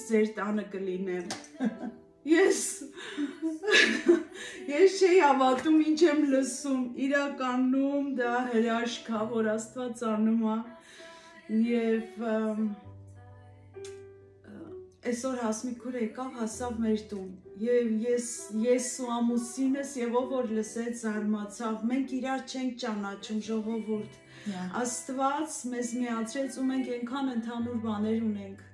ձեր տանը կլինեմ։ Ես ես չի հավատում ինչ եմ լսում։ Իրականում դա հրաշք է, որ Աստված անում է։ Եվ այսօր հասմիկուր եկավ հասավ մեր տուն եւ ես ես ու ամուսինս եւ ով որ լսեց զարմացավ մենք իրար չենք ճանաչում ժողովուրդ Աստված մեզ միացրեց ու մենք այնքան ընդհանուր բաներ ունենք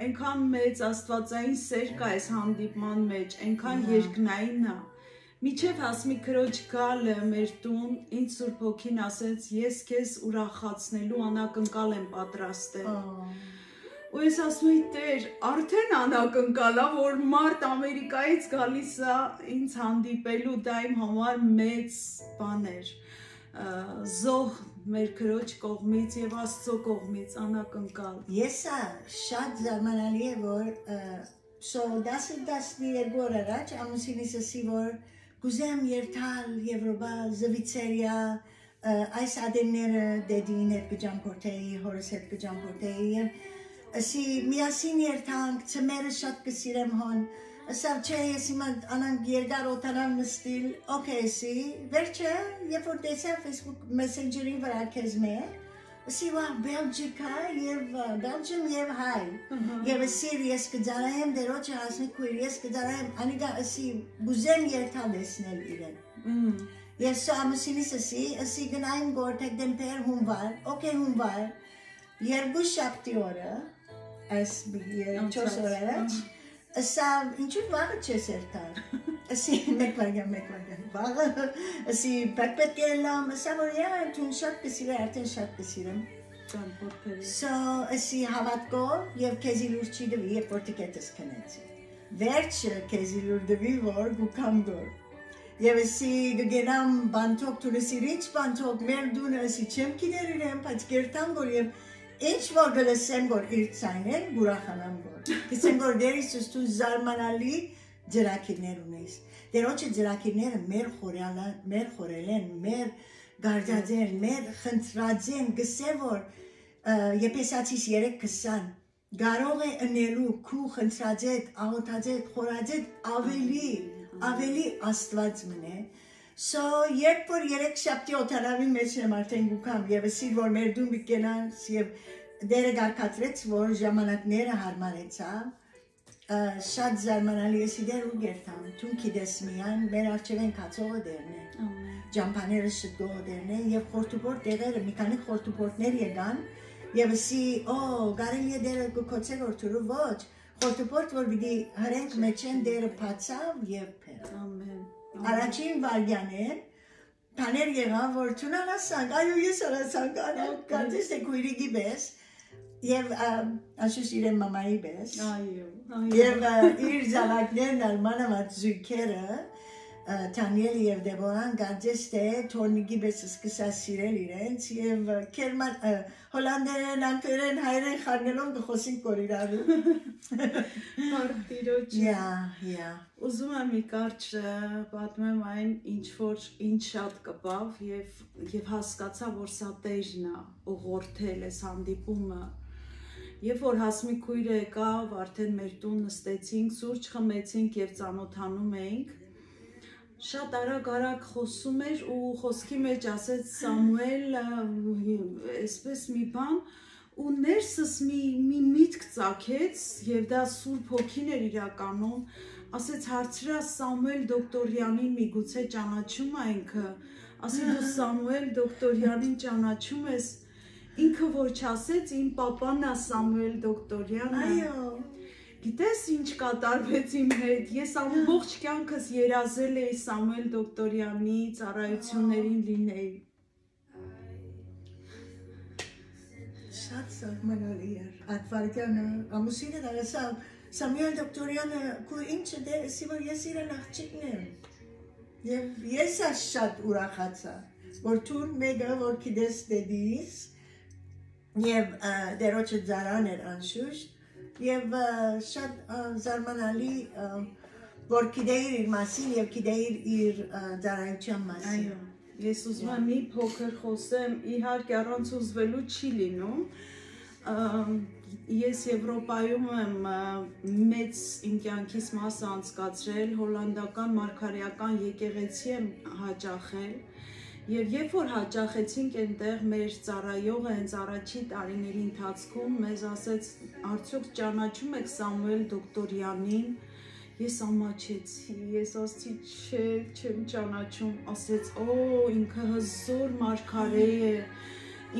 այնքան մեծ աստվածային սեր կա այս հանդիպման մեջ, այնքան երկնային է։ Միջև հասմի քրոջ գալը մեր տուն, ինձ Սուրբ Հոգին ասեց, ես քեզ ուրախացնելու անակնկալ եմ պատրաստել։ Ու ես ասում եի, Տեր, արդեն անակնկալ է, որ մարտ Ամերիկայից գալիս է ինձ հանդիպելու, դա իմ համար մեծ բան էր զոհ մեր քրոջ կողմից եւ Աստծո կողմից անակնկալ։ Եսա շատ զարմանալի է որ շո 10-12 օր առաջ ամուսինիս ասի որ կուզեմ երթալ Եվրոպա զվիցերիա այս ադենները դեդին հետ կջամփորդեի, հորս հետ կջամփորդեի եւ ասի միասին երթանք, ծմերը շատ կսիրեմ հոն Ասավ չէ, ես հիմա անանք երկար օտանամ նստիլ, օքեյ, սի, վերջը, երբ որ տեսա Facebook Messenger-ի վրա քեզ մեր, ասի վա Բելջիկա եւ Բելջիում եւ հայ։ Եվ ասի ես կդարեմ դերոջը ասի քույր, ես կդարեմ, անիգա ասի բուզեմ երթալ տեսնել իրեն։ Ես ամուսինիս ասի, ասի գնային գործ դեմպեր հունվար, օքեյ հունվար, երկու շաբթի օրը, այս 4 օր Ասա, ինչու վաղը չես երթար։ Ասի, մեկ վագա, մեկ վագա։ Վաղը, ասի, պեպետ կելամ, ասա, որ յա, թուն շատ կսիրը, արդեն շատ կսիրեմ։ So, ասի, հավատքով եւ քեզի լուր չի դվի, երբ որ տիկետս կնեցի։ Վերջը քեզի լուր դվի, որ գուկամ դոր։ Եվ ասի, գգենամ բանթոք, թունեսի ռիչ բանթոք, մեր դունը, ասի, չեմ կիներ իրեմ, բայց կերտամ, որ եւ Ինչ որ գլսեմ, որ իր ցայնեն, ուրախանամ որ։ Գսեմ որ դերիսս դու զարմանալի ջրակիրներ ունես։ Դերոջը ջրակիրները մեր խորյալը, մեր խորելեն, մեր գարձածեն, մեր խնդրածեն, գսե որ Եփեսացիս 3:20 կարող է ընելու քու խնդրածետ, աղոթածետ, խորածետ ավելի, ավելի աստված մնե։ So, երբ որ երեք շաբթի օթանավի մեջ եմ արդեն գուքամ եւ ասիր որ մեր դու մի կենան եւ դերը գարկացրեց որ ժամանակները հարմարեցա շատ զարմանալի է սիդեր ու գերտամ թուն գիտես միան մեր արջևեն կացողը դերն է ջամփաները շտկողը դերն է եւ խորտուբոր տեղերը մի քանի խորտուբորտներ եկան եւ ասի օ գարելի է դերը գոքոցե որ թուրու ոչ խորտուբորտ որ պիտի հրենք մեջեն դերը փացավ եւ փեր ամեն Առաջին վարյաներ Տաներ եղավ, որ ճունան ասանք, այո ես ասանք, կարծես թե քույրիկի պես, եւ ասես իրեն մամայի պես։ այո։ Եվ իր զավակներն արմանավատ զույգերը Թանիել եւ Դեբորան գարձես թե թորնիկի պես սկսած սիրել իրենց եւ կերման հոլանդերեն, անգլերեն, հայերեն խառնելով գխոսին կորիրարու։ Պարտիրոջ։ Յա, յա։ Ուզում եմ մի կարճ պատմեմ այն ինչ որ ինչ շատ կպավ եւ եւ հասկացա որ սա տեժն է ուղորթել էս հանդիպումը Երբ որ հասմի քույրը եկավ, արդեն մեր տուն նստեցինք, սուրճ խմեցինք եւ ծանոթանում էինք, շատ արագ-արագ խոսում էր ու խոսքի մեջ ասեց Սամուել այսպես մի բան ու ներսս մի մի միտք ցակեց եւ դա Սուրբ Հոգին էր իրականում ասեց հարցրա Սամուել Դոկտորյանին միգուցե ճանաչում է ինքը ասի դու Սամուել Դոկտորյանին ճանաչում ես ինքը որ չասեց իմ papan է Սամուել Դոկտորյանը այո Գիտես ինչ կատարվեց իմ հետ։ Ես ամբողջ կյանքս երազել էի Սամուել Դոկտորյանի ծառայություններին լինեի։ Շատ սարմանալի էր։ Ատվարյանը ամուսինը դասավ Սամուել Դոկտորյանը քու ինչը դե սիվոր ես իրեն աղջիկն եմ։ Եվ ես շատ ուրախացա, որ թուն մեգա որ կիդես դեդիս եւ դերոջը ծարան էր անշուշտ եւ շատ զարմանալի որ գիտեիր իր մասին եւ գիտեիր իր ծառայության մասին։ Այո։ Ես ուզում եմ մի փոքր խոսեմ, իհարկե առանց ուզվելու չի լինում, ես Եվրոպայում եմ մեծ իմ կյանքիս մասը անցկացրել, հոլանդական մարգարեական եկեղեցի եմ հաճախել Եվ երբ որ հաճախեցինք այնտեղ մեր ծառայողը հենց առաջին տարիների ընթացքում մեզ ասեց արդյոք ճանաչում եք Սամուել Դոկտորյանին ես ամաչեցի ես ասացի չէ չեմ ճանաչում ասեց օ ինքը հզոր մարգարե է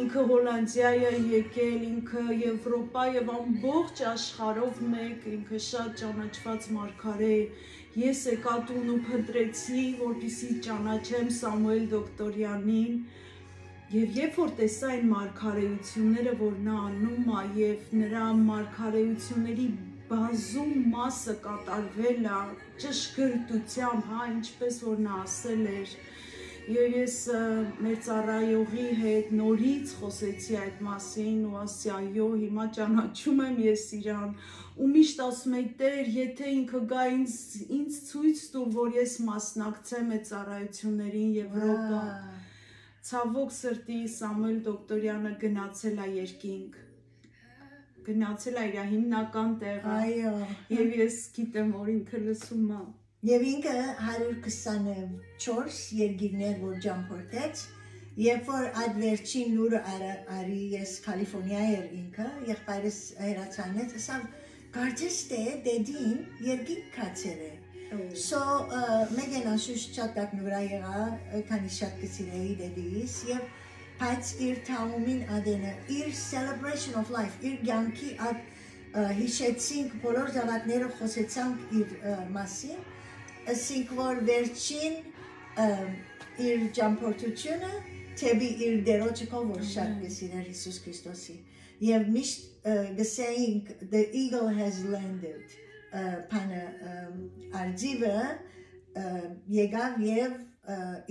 ինքը Հոլանդիա է եկել, ինքը Եվրոպա եւ ամբողջ աշխարհով մեկ, ինքը շատ ճանաչված մարգարե է։ Ես եկա տուն ու փնտրեցի, որպեսի ճանաչեմ Սամուել Դոկտորյանին։ Եվ երբ որ տեսա այն մարգարեությունները, որ նա անում է եւ նրա մարգարեությունների բազում մասը կատարվել է ճշգրտությամբ, հա, ինչպես որ նա ասել էր, Եվ ես մեր ծառայողի հետ նորից խոսեցի այդ մասին ու ասի այո, հիմա ճանաչում եմ ես իրան ու միշտ ասում եի Տեր, եթե ինքը գա ինձ ինձ ցույց տուր, որ ես մասնակցեմ այդ ծառայություններին Եվրոպա։ Ցավոք սրտի Սամուել Դոկտորյանը գնացել է երկինք գնացել է իր հիմնական տեղը։ Այո։ Եվ ես գիտեմ, որ ինքը լսում է։ Եվ ինքը 124 երգիրներ որ ճամփորդեց, երբ որ այդ վերջին լուրը արի ես Կալիֆոռնիա էր ինքը, եղբայրս հերացանեց, ասա կարծես թե դեդին երգիկ կացեր է։ So մեգեն անշուշ չատակ նվրա եղա, քանի շատ կսիրեի դեդիս եւ բայց իր թաումին ադենը, իր celebration of life, իր այդ հիշեցինք բոլոր զավակները խոսեցանք իր մասին ասինք որ վերջին իր ճամփորդությունը թեպի իր դերոջիկով որ շատ գսիրեր Հիսուս Քրիստոսի եւ միշտ գսեինք the eagle has landed փանը արձիվը եկավ եւ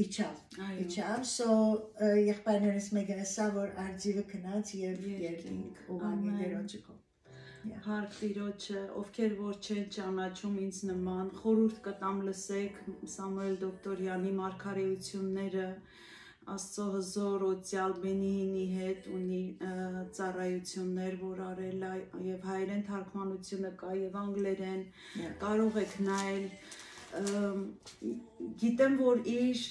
իջավ իջավ so եղբայրներս մեկը ասա որ արձիվը քնած եւ երկինք ովանի դերոջիկով Հարկ Տիրոջը, ովքեր որ չեն ճանաչում ինձ նման, խորհուրդ կտամ լսեք Սամուել Դոկտորյանի մարգարեությունները, Աստծո հզոր Օցիալ Բենիհինի հետ ունի ծառայություններ, որ արել է եւ հայերեն թարգմանությունը կա եւ անգլերեն, կարող եք նայել գիտեմ որ իր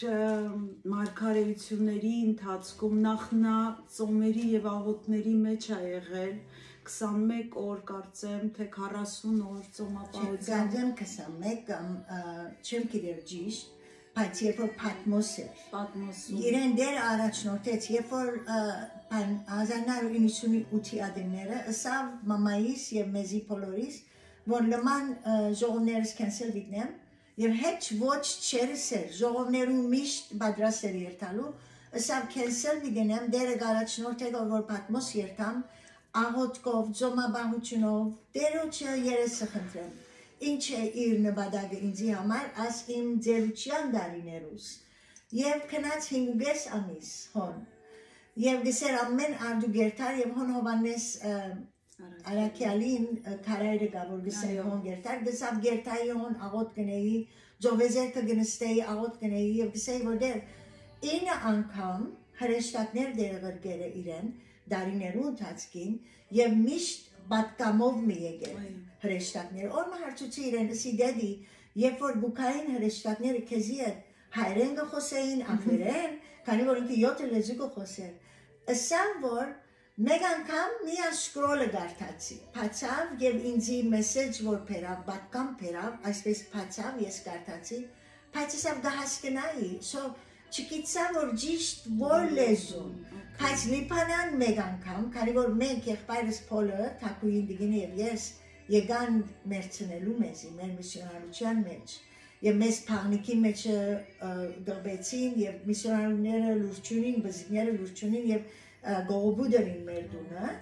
մարգարեությունների ընթացքում նախ նա ծոմերի եւ աղոթների մեջ է եղել 21 օր կարծեմ, թե 40 օր ծոմապահության։ Կարծեմ 21 կամ չեմ գիտեր ճիշտ, բայց երբ որ Պատմոս էր։ Պատմոսում։ Իրեն դեր առաջնորդեց, երբ որ 1998-ի ադենները ըսավ մամայիս եւ մեզի բոլորիս, որ նման ժողովներս կենսել գտնեմ եւ հետ ոչ չերս էր ժողովներում միշտ բادرասեր երթալու ըսավ կենսել գտնեմ դերը գարաչնորդ եկա որ պատմոս երթամ աղոտկով, ձոմաբահությունով, դերոջը երեսը խնդրեմ։ Ինչ է իր նվադագը ինձի համար, աս իմ ձերության դարիներուս։ Եվ կնած հինգես ամիս հոն։ Եվ գսեր ամեն արդու գերտար եւ հոն հովանես Արաքյալին քարայրը գա որ գսեր հոն գերտար, գսավ գերտայի հոն աղոտ գնեի, ձովեզերքը գնստեի աղոտ գնեի եւ գսեի որ դեր ինը անգամ հրեշտակներ դերղրկերը իրեն դարիներու ընթացքին եւ միշտ պատկամով մի եկել հրեշտակներ օրը հարցուցի իրեն ասի դեդի երբ որ գուկային հրեշտակները քեզի հետ հայերեն գխոսեին անգլերեն քանի որ ինքը 7 լեզու գխոսեր ասան որ մեկ անգամ մի աշկրոլը գարտացի փացավ եւ ինձի մեսեջ որ փերավ պատկամ փերավ այսպես փացավ ես գարտացի բայց ասավ դա հասկնայի so չգիտա որ ճիշտ որ լեզուն բայց լիփանան մեկ անգամ քանի որ մենք եղբայրս Փոլը Թակուին դիգինի եւ ես եկան մերցնելու մեզի մեր միսիոնարության մեջ եւ մեզ փաղնիկի մեջ դրբեցին եւ միսիոնարները լուրջունին բզիկները լուրջունին եւ գողոբուդերին մեր դունը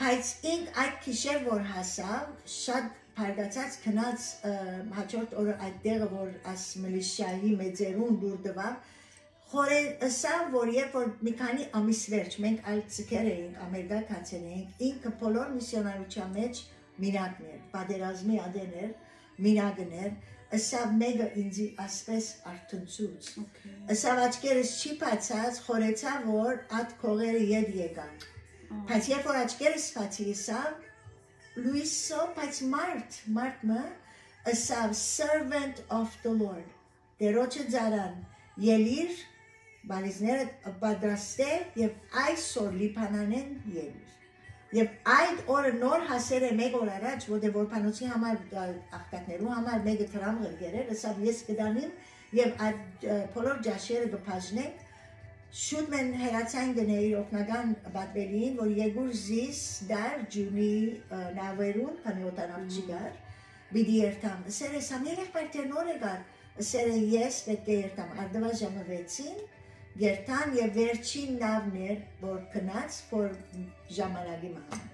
բայց ինք այդ քիշեր որ հասավ շատ Փարգացած քնած հաջորդ օրը այդ տեղը որ աս միլիշիայի մեծերուն դուր դվավ Խորե ըսա, որ երբ որ մի քանի ամիս վերջ մենք այլ ցկեր էինք, Ամերիկա կացել էինք, ինքը բոլոր միսիոնարության մեջ միրակներ, պատերազմի ադեներ, միրագներ, ըսա մեկը ինձի ասպես արտնցուց։ Ըսա աչքերս չի բացած, խորեցա, որ այդ քողերը եդ եկան։ Բայց երբ որ աչքերս բացի սա լույսո, բայց մարդ, մարդ մը ասավ servant of the Lord։ Տերոջը ծարան ելիր բանիզները պատրաստե եւ այսօր լիփանանեն ելիր։ Եվ այդ օրը նոր հասեր է մեկ օր առաջ, որտեղ որփանոցի համար աղքատներու համար մեկը տրամ գրգերել, ասավ ես կդանիմ եւ այդ բոլոր ջաշերը կփաժնենք Շուտ մեն հերացան գնեի օգնական բատվելին, որ եգուր զիս դար ջունի նավերուն, քանի օտանավ չգար, բիդի երթամ։ Սերը սամ երեք պարտեր նոր եկար, սերը ես պետք է երթամ, արդվա ժամը երթան և վերջին նավներ, որ կնաց, որ ժամանակի մահան։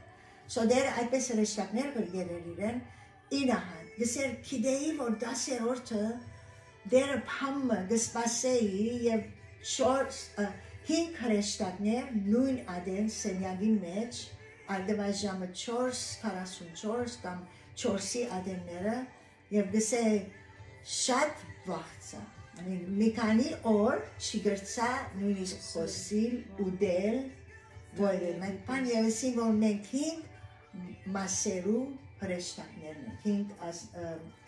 Սոդեր այդպես հրեշտակներ գրգերել իրեն, ինահան, գսեր կիդեի, որ դասերորդը դերը պամը գսպասեի և շոր հինգ հրեշտակներ նույն ադեն սենյակի մեջ արդվաժամը 4:44 կամ 4-ի ադենները եւ գսե շատ վախցա մի քանի օր չգրցա նույնիսկ խոսիլ ուդել որը մենք բան եւսին որ մենք հինգ մասերու հրեշտակներն հինգ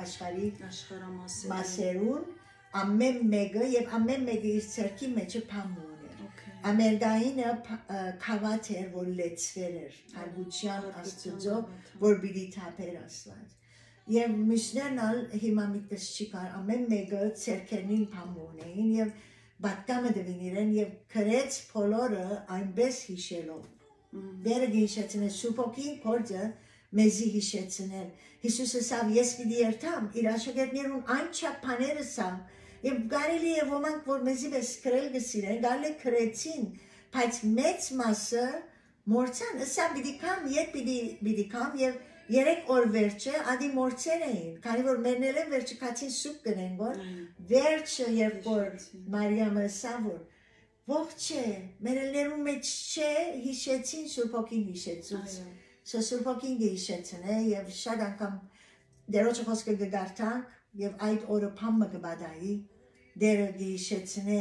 աշխարհի աշխարհամասերուն ամեն մեկը եւ ամեն մեկը իր ցերքի մեջը փամու ուներ։ Ամերգայինը քավաթ էր, որ լեցվեր էր, արգուչյան աստծո, որ բիդի թափեր աստված։ Եվ միշներն ալ հիմա միտքս չի կար, ամեն մեկը ցերքերին փամու ունեին եւ բատկամը դվին իրեն եւ քրեց փոլորը այնպես հիշելով։ Դերը հիշեցնել սուպոքին փորձը մեզի հիշեցնել։ Հիսուսը ասավ ես պիտի երթամ, իր աշակերտներուն այն չափ բաները սա Եվ կարելի է ոմանք, որ մեզի վես կրել գսիրեն, գալի կրեցին, բայց մեծ մասը մորցան, ըսա պիտի կամ, ետ պիտի կամ եւ երեք օր վերջը ադի մորցեր էին, քանի որ մերնել են վերջը կացին սուպ կնեն, որ վերջը երբ որ Մարիամը ըսա որ ողջ է, մերելներու մեջ չէ, հիշեցին Սուրբոքին հիշեցուց, սա Սուրբոքին հիշեցն է եւ շատ անգամ դերոջը խոսքը գգարտանք, եւ այդ օրը փամը կբադայի դերը գիշեցնե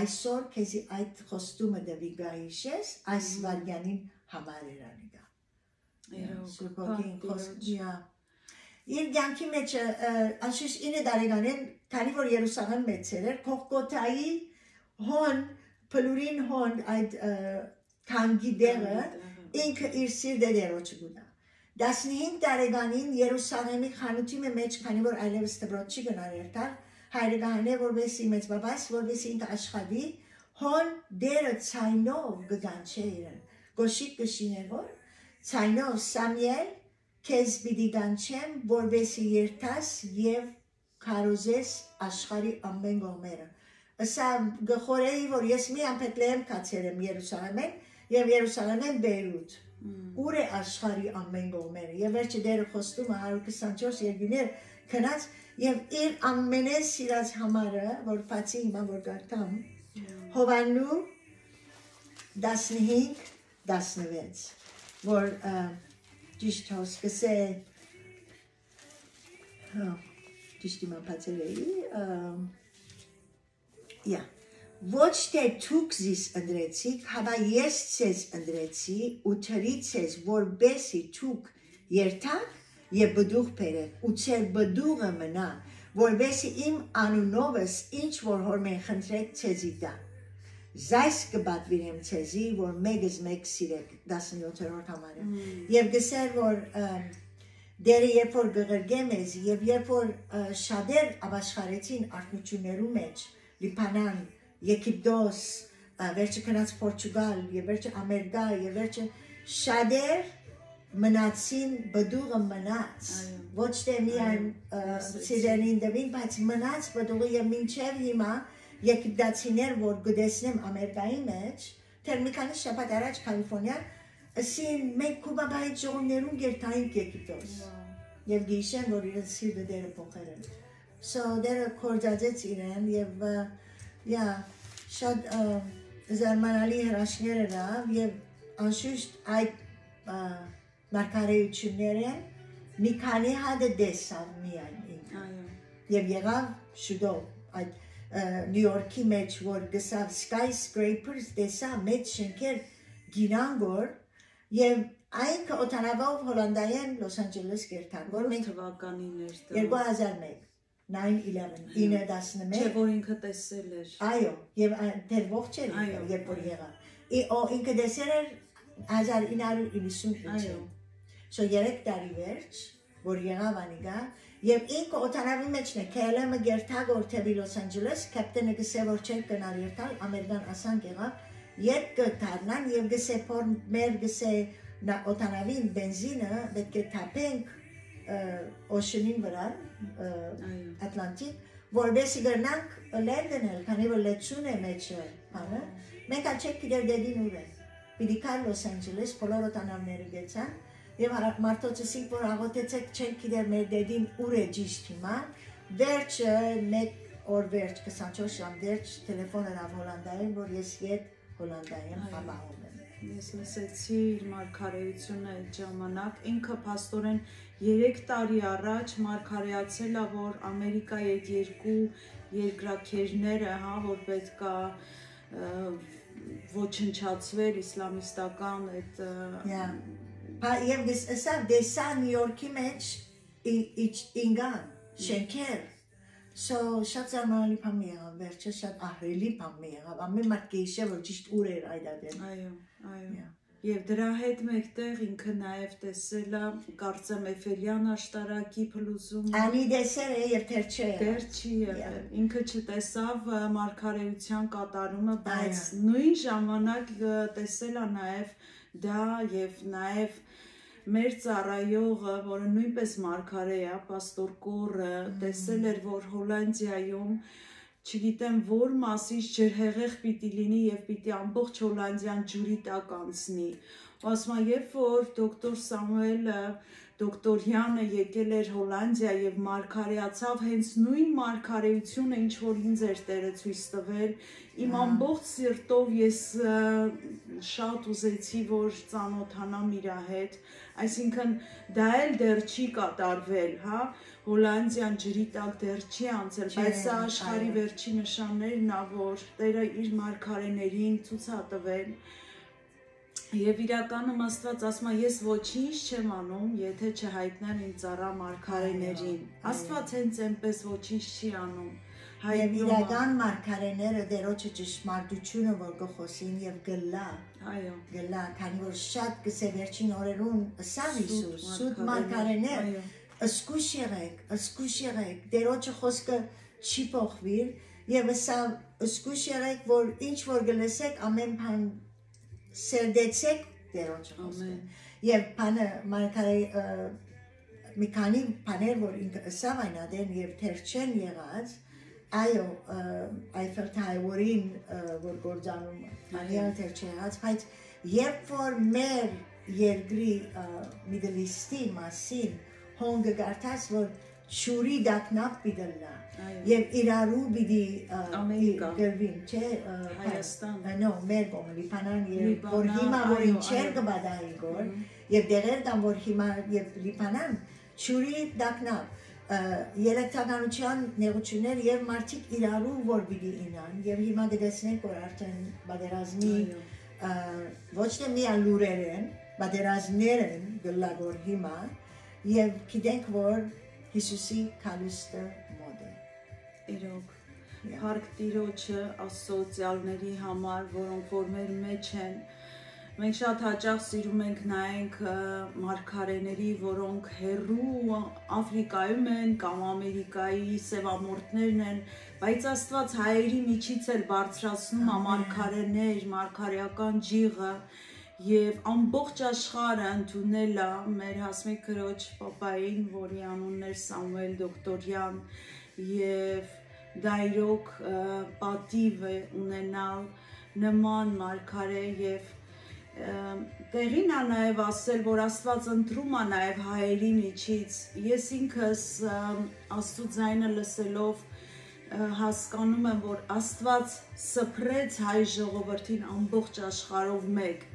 այսօր քեզի այդ խոստումը դեպի գայիշես այս վարյանին համար երանիգա Սուրբոքին խոսքիա Իր կյանքի մեջ անշուշ 9 տարեկանին քանի որ Երուսաղեմ մեծեր էր Կողկոթայի հոն փլուրին հոն այդ քանգի դերը ինքը իր սիրտը դերոջ գուտա 15 տարեկանին Երուսաղեմի խանութի մեջ, քանի որ այլևս դպրոց չի գնալ երթալ, հայրը գահանե որովհետեւ մեծ բաբաս, որովհետեւ ինքը աշխատի, հոն դերը ցայնով գանչե իրեն։ Գոշիկ կշիներ որ ցայնով Սամիել քեզ պիտի գանչեմ, որովհետեւ երթաս եւ քարոզես աշխարի ամեն գոմերը։ Ասա գխորեի որ ես մի ամպետլեմ կացել եմ Երուսաղեմեն եւ Երուսաղեմեն Բեյրութ Ուր է աշխարի ամեն գողմերը։ Եվ վերջը դերը խոստումը 124 երկիներ քնած եւ իր ամենես սիրած համարը, որ բացի հիմա որ գարտամ, Հովանու 15 16 որ ճիշտ հոսքսե հա ճիշտ իմ ապացել էի yeah Ոչ թե դուք զիս ընդրեցիք, հավա ես ցեզ ընդրեցի ու թրի ցեզ, որբեսի դուք երթաք եւ բդուղ բերեք ու ցեր բդուղը մնա, որբեսի իմ անունովս ինչ որ հորմեն խնդրեք ցեզի դա։ Զայս կբատվիրեմ ցեզի, որ մեկս մեկ սիրեք 17-րդ համարը։ Եվ գսեր որ դերը երբ որ գղրգեմ ես եւ երբ որ շատեր ապաշխարեցին արտնություններու մեջ լիբանան Եգիպտոս, վերջը գնաց Պորտուգալ, եւ վերջը Ամերիկա, եւ վերջը շատեր մնացին բդուղը մնաց ոչ թե միայն սիրենին դվին բայց մնաց բդուղը եւ մինչեւ հիմա եգիպտացիներ որ գտեսնեմ ամերիկայի մեջ թեր մի քանի շաբաթ առաջ կալիֆոռնիա ասին մենք կուբաբայի ժողովներուն գերտային եգիպտոս եւ գիշեն որ իրեն սիրտը դերը փոխել են so դերը կորձած իրեն եւ Յա, շատ զարմանալի հրաշքներ էր եւ անշուշտ այդ մարգարեությունները մի քանի հատ դեսավ միայն ինքը։ Եվ եղավ շուտով այդ Նյու Յորքի մեջ որ գսավ skyscrapers դեսա մեծ շենքեր գինան որ Եվ այն օտանավով հոլանդայեն Լոս Անջելես գերտան, որ մենք թվականին էր դա 2001 9-11 9-11 Չէ որ ինքը տեսել էր Այո, եւ դեր ողջ էր երբ որ եղավ։ Ի ինքը տեսել էր 1995 Այո։ So 3 տարի վերջ, որ եղավ անիգա, եւ ինքը օտանավի մեջն է KLM-ը գերտագ օրթեվի Լոս Անջելես, կապտենը գսե որ չէ կնար երթալ, ամերիկան ասան եղավ, երբ կդառնան եւ գսե փոր մեր գսե օտանավին բենզինը պետք է թափենք օշենին վրա Ատլանտիկ որովհետեւ գնանք լենդնել քանի որ լեցուն է մեջը բանը մենք աչեք գիտեր դեդին ուր է պիտի կար լոս անջելես բոլոր օտանավները գեցան եւ մարդոցի որ աղոթեցեք չենք գիտեր մեր դեդին ուր է ճիշտ հիմա վերջը մեկ օր վերջ 24 ժամ վերջ տելեֆոնը լավ հոլանդայեն որ ես ետ հոլանդայեն համահում Ես լսեցի իր մարգարեությունը այդ ժամանակ, ինքը փաստորեն 3 տարի առաջ մարգարեացել է, որ Ամերիկայի այդ երկու երկրակերները, հա, որ պետքա ոչնչացվեր իսլամիստական այդ Եվ սա դեսա Նյու Յորքի մեջ ինգան շենքեր So շատ զարմանալի բան եղավ, վերջը շատ ահրելի բան եղավ։ Ամեն մարդ գիշեր որ ճիշտ ուր էր այդ այդեն։ Այո, այո։ Եվ դրա հետ մեկտեղ ինքը նաև տեսել է, կարծեմ Էֆելյան աշտարակի փլուզում։ Անի տեսել է եւ դեռ չի Դեռ չի եղել։ Ինքը չտեսավ մարգարեության կատարումը, բայց նույն ժամանակ տեսել է նաև դա եւ նաև մեր ծառայողը, որը նույնպես մարգարե է, պաստոր Կորը, տեսել էր, որ Հոլանդիայում չգիտեմ որ մասից ջրհեղեղ պիտի լինի եւ պիտի ամբողջ Հոլանդիան ջուրի տակ անցնի։ Ասում եմ, երբ որ դոկտոր Սամուելը Դոկտորյանը եկել էր Հոլանդիա եւ մարգարեացավ հենց նույն մարգարեությունը, ինչ որ ինձ էր Տերը ցույց տվել, իմ ամբողջ սիրտով ես շատ ուզեցի, որ ծանոթանամ իր հետ, այսինքն դա էլ դեռ չի կատարվել, հա, Հոլանդիան ջրի տակ դեռ չի անցել, բայց սա աշխարհի վերջի նշաններն ա, որ Տերը իր մարգարեներին ցույց է տվել Եվ իրականում Աստված ասում է, ես ոչինչ չեմ անում, եթե չհայտնեմ իմ ծառա մարգարեներին։ Աստված հենց այնպես ոչինչ չի անում։ Եվ իրական մարգարեները դերոջը ճշմարտությունը որ գխոսին եւ գլա։ Այո։ Գլա, քանի որ շատ կսե վերջին օրերուն սավ Իսուս, սուտ մարգարեներ, ըսկուշ եղեք, ըսկուշ եղեք, դերոջը խոսքը չի փոխվի եւ սա ըսկուշ եղեք, որ ինչ որ գլսեք ամեն բան սերդեցեք Տերոջ խոսքը։ Եւ բանը մարգարե մի քանի բաներ որ ինքը ասավ այն ադեն եւ թեր չեն եղած այո Eiffel Tower-ին որ գործանում անյալ թեր չեղած բայց երբ որ մեր երկրի Middle East-ի մասին հոնգը գարտած որ շուրի դակնապ պիտելնա եւ իրարու պիտի գրվին չէ Հայաստան նո մեր կողմը Լիբանան եւ որ հիմա որ ինչեր կբադայի գոր եւ դերեր կամ որ հիմա եւ Լիբանան շուրի դակնապ երեկտանանության նեղություններ եւ մարդիկ իրարու որ պիտի լինան եւ հիմա գտեսնենք որ արդեն բادرազմի ոչ թե միան լուրեր են բادرազմներ են գլագոր հիմա եւ գիտենք որ Հիսուսի քալուստը մոտ է իրոք հարկ տիրոջը ասոցիալների համար որոնք որ մեր մեջ են yeah մենք շատ հաճախ սիրում ենք նայենք մարգարեների, որոնք հերու Աֆրիկայում են կամ Ամերիկայի սևամորտներն են, բայց Աստված հայերի միջից էլ բարձրացնում է մարգարեներ, մարգարեական ջիղը, եւ ամբողջ աշխարհը ընդունել է մեր հասմիկ քրոջ papayin, որի անունն էր Սամուել Դոկտորյան եւ դա իրոք պատիվ է ունենալ նման մարգարե եւ տեղին է նաև ասել, որ Աստված ընտրում է նաև հայերի միջից։ Ես ինքս Աստծո ձայնը լսելով հասկանում եմ, որ Աստված սփռեց հայ ժողովրդին ամբողջ աշխարհով մեկ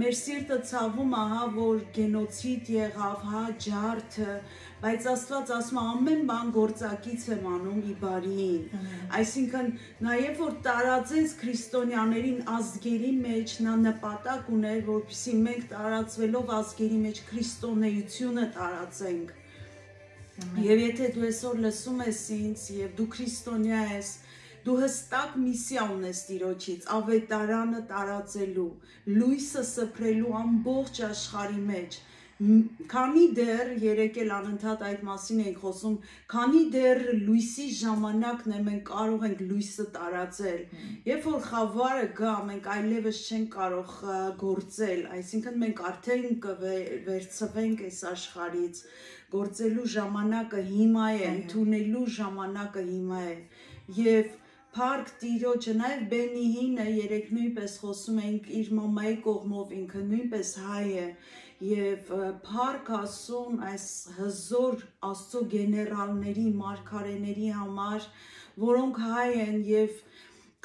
Մեր սիրտը ցավում է, հա, որ գենոցիդ եղավ, հա, ջարդը, բայց Աստված ասում է ամեն բան գործակից եմ անում ի բարիին։ Այսինքն նաև որ տարածեց քրիստոնյաներին ազգերի մեջ նա նպատակ ուներ, որպեսզի մենք տարածվելով ազգերի մեջ քրիստոնեությունը տարածենք։ Եվ եթե դու այսօր լսում ես ինձ եւ դու քրիստոնյա ես, դու հստակ միսիա ունես Տիրոջից ավետարանը տարածելու, լույսը սփռելու ամբողջ աշխարհի մեջ քանի դեռ երեք էլ անընդհատ այդ մասին ենք խոսում, քանի դեռ լույսի ժամանակն է մենք կարող ենք լույսը տարածել։ Երբ որ խավարը գա, մենք այլևս չենք կարող գործել, այսինքն մենք արդեն կվերցվենք այս աշխարից, գործելու ժամանակը հիմա է, ընդունելու ժամանակը հիմա է։ Եվ Փարք Տիրոջը նաև Բենիհինը երեք նույնպես խոսում էինք իր մամայի կողմով ինքը նույնպես հայ է եւ Փարք ասում այս հզոր Աստծո գեներալների, մարգարեների համար, որոնք հայ են եւ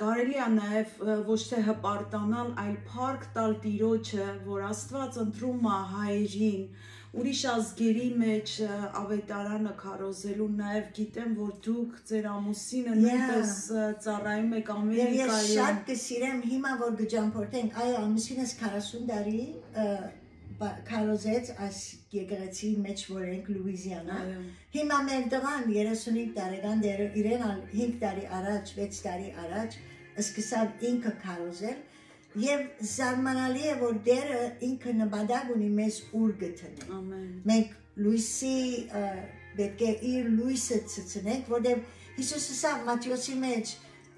կարելի է նաև ոչ թե հպարտանալ, այլ փառք տալ Տիրոջը, որ Աստված ընտրում է հայերին, ուրիշ ազգերի մեջ ավետարանը քարոզելու նաև գիտեմ որ դուք ձեր ամուսինը նույնպես ծառայում եք Ամերիկայում։ Եվ ես շատ կսիրեմ հիմա որ գճամփորդենք, այո, ամուսինս 40 տարի քարոզեց այս եկեղեցի մեջ որ ենք Լուիզիանա։ Հիմա մեր տղան 35 տարեկան դեր իրեն 5 տարի առաջ, 6 տարի առաջ սկսավ ինքը քարոզել Եվ զարմանալի է, որ Տերը ինքը նպատակ ունի մեզ ուր գտնի։ Ամեն։ Մենք լույսի պետք է իր լույսը ցցնենք, որտեղ Հիսուսը սա Մատթեոսի մեջ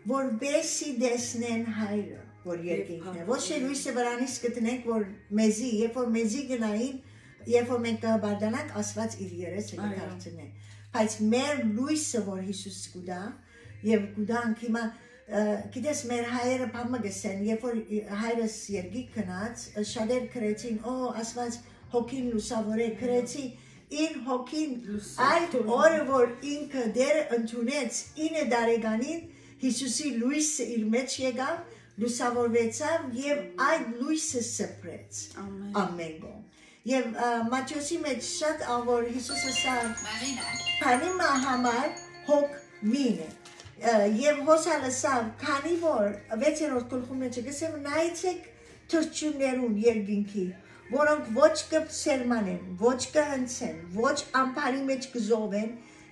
որբեսի դեսնեն հայրը, որ երկինքն է։ Ոչ թե լույսը վրանից գտնենք, որ մեզի, երբ որ մեզի գնային, երբ որ մենք կբարդանանք, Աստված իր երեսը կդարձնի։ Բայց մեր լույսը, որ Հիսուս կուտա, եւ կուտանք հիմա գիտես մեր հայերը բամը գսեն, երբ որ հայրս երգիկ կնած, շատեր քրեցին, օ, ասված հոգին լուսավորե քրեցի, ին հոգին այդ օրը որ ինքը դեր ընդունեց 9 տարեկանին Հիսուսի լույսը իր մեջ եկավ, լուսավորվեցավ եւ այդ լույսը սփռեց։ Ամեն գոմ։ Եվ Մատթեոսի մեջ շատ ավոր Հիսուսը սա Մարինա համար հոգ մինը եւ հոսալը սա քանի որ 6-րդ գլխում մեջ գսեմ նայեցեք թրջուններուն երկինքի որոնք ոչ կսերման են, ոչ կհնցեն, ոչ ամփարի մեջ կզովեն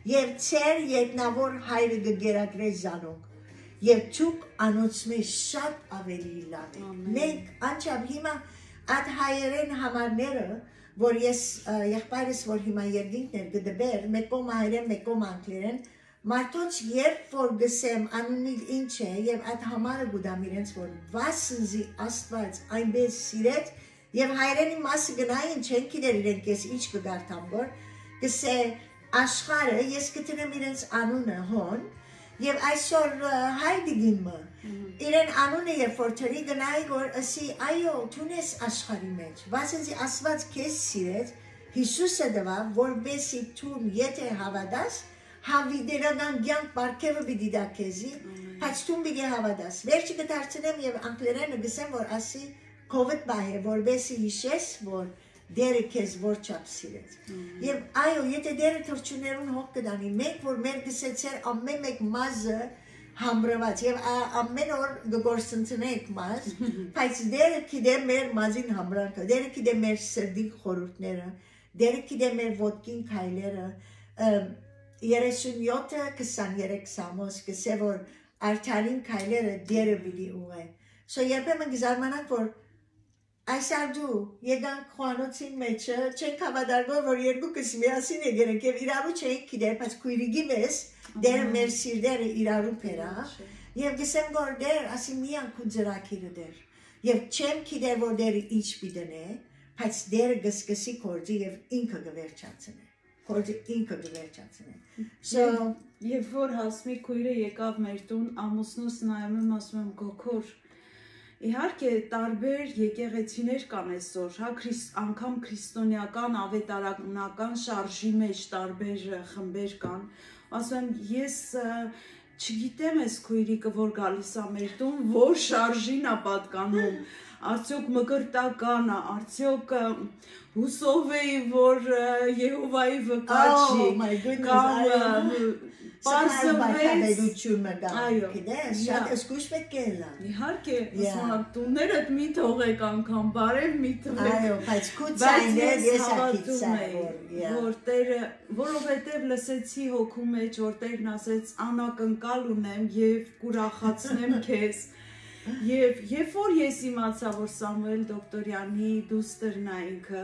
եւ ծեր ետնավոր հայրը կգերակրե զանոք եւ ցուկ անոց մեջ շատ ավելի լավ է։ Մենք անչափ հիմա այդ հայերեն համարները որ ես եղբայրս որ հիմա երկինքներ գդբեր, մեկում հայերեն, մեկում անգլերեն, Մարդոց երբ որ գսեմ անունի ինչ է եւ այդ համարը գուդամ իրենց որ վասնզի Աստված այնպես սիրեց եւ հայրենի մասը գնային չեն գիտեր իրենք ես ինչ կգարտամ որ գսե աշխարը ես կտնեմ իրենց անունը հոն եւ այսօր հայդիգիմը իրեն անունը երբ որ թրի գնայի որ ասի այո թունես աշխարի մեջ վասնզի Աստված քեզ սիրեց Հիսուսը դվա որբեսի թուն եթե հավատաս հավիդերական կյանք բարգևը պիտի դա քեզի, բայց դու պիտի հավատաս։ Վերջի կդարձնեմ եւ անգլերենը գսեմ, որ ասի COVID բայ որբեսի հիշես, որ դերը քեզ որ չափ սիրեց։ Եվ այո, եթե դերը թրջուներուն հոգ կդանի, մենք որ մեր գսեցեր ամեն մեկ մազը համրված եւ ամեն օր գործընծնենք մազ, բայց դերը գիտե մեր մազին համրանքը, դերը գիտե մեր սրդի խորհուրդները, դերը գիտե մեր ոտքին քայլերը, 37-ը 23 սամոս կսե որ արդարին քայլերը դերը պիտի ուղե։ So երբեմն գզարմանանք որ այս արդու եկանք խոանոցին մեջը չենք հավատալգոր որ երկուքս միասին եկերենք եւ իրարու չէինք գիտեր բայց քույրիգի մեզ դերը մեր սիրտերը իրարու փերա եւ գսեմ որ դեր ասի միան քու ծրակիրը դեր եւ չեմ գիտեր որ դերը ինչ պիտենե բայց դերը գսկսի կորձի եւ ինքը գվերջացնե փորձի ինքը դվերջացնի։ So երբ որ հասմի քույրը եկավ մեր տուն, ամուսնուս նայում եմ ասում եմ գոքոր Իհարկե տարբեր եկեղեցիներ կան այսօր, հա, քրիստ, անգամ քրիստոնեական ավետարանական շարժի մեջ տարբեր խմբեր կան։ Ասում ես չգիտեմ այս քույրիկը որ գալիս է մեր տուն, որ շարժին է պատկանում։ արդյոք մկրտական է, արդյոք հուսով էի, որ Եհովայի վկա չի, կամ Պարզվեց այո, գիտես, շատ զգուշ պետք է լա։ Իհարկե, ասում տուններդ մի թողեք անգամ, բարև մի թողեք։ Այո, բայց քո ցայներ ես ակիցայ, որ Տերը, որովհետև լսեցի հոգու մեջ, որ Տերն ասեց անակնկալ ունեմ եւ կուրախացնեմ քեզ։ Եվ երբ որ ես իմացա, որ Սամուել Դոկտորյանի դուստերն է ինքը,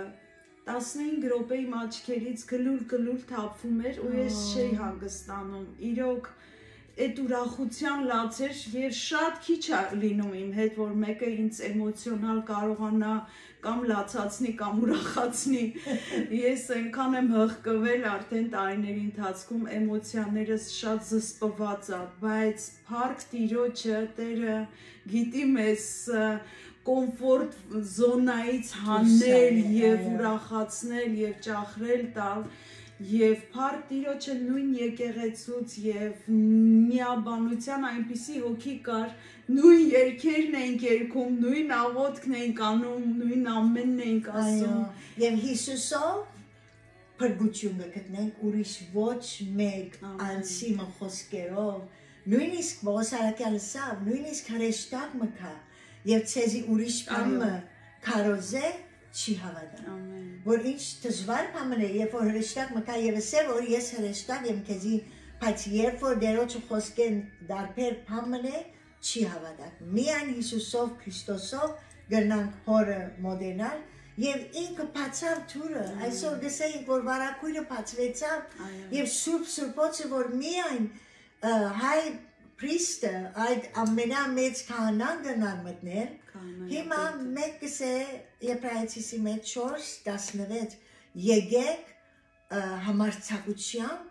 15 րոպե իմ աչքերից գլուլ-գլուլ թափվում էր ու ես չէի հանգստանում։ Իրոք այդ ուրախության լացեր եւ շատ քիչ է լինում իմ հետ, որ մեկը ինձ էմոցիոնալ կարողանա կամ լացացնի կամ ուրախացնի։ Ես այնքան եմ հղկվել արդեն տարիների ընթացքում էմոցիաներս շատ զսպված է, բայց Փարք Տիրոջը Տերը գիտի մեզ կոմֆորտ զոնայից հանել եւ ուրախացնել եւ ճախրել տալ եւ փառք Տիրոջը նույն եկեղեցուց եւ միաբանության այնպիսի հոգի կար նույն երկերն ենք երգում նույն աղոթքն ենք անում նույն ամենն ենք ասում եւ Հիսուսով փրկություն կգտնենք ուրիշ ոչ մեկ անցի խոսքերով նույնիսկ ոսարակյալը սա նույնիսկ հրեշտակ մկա եւ ցեզի ուրիշ բանը կարոզե չի հավատա։ Ամեն։ Որ ինչ դժվար բան է, երբ որ հրեշտակ մկա եւ ասե որ ես հրեշտակ եմ քեզի, բայց երբ որ դերոջ խոսքեն դարբեր բան է, չի հավատա։ Միայն Հիսուսով Քրիստոսով գնանք հորը մոդենալ Եվ ինքը բացավ թուրը, այսօր գսեինք, որ վարակույրը բացվեցավ, եւ Սուրբ Սուրբոցը, որ միայն հայ պրիստը այդ ամենամեծ քահանան մտնել, հիմա մեկս է Եբրայեցիսի մեջ 4:16 եկեք համարցակությամբ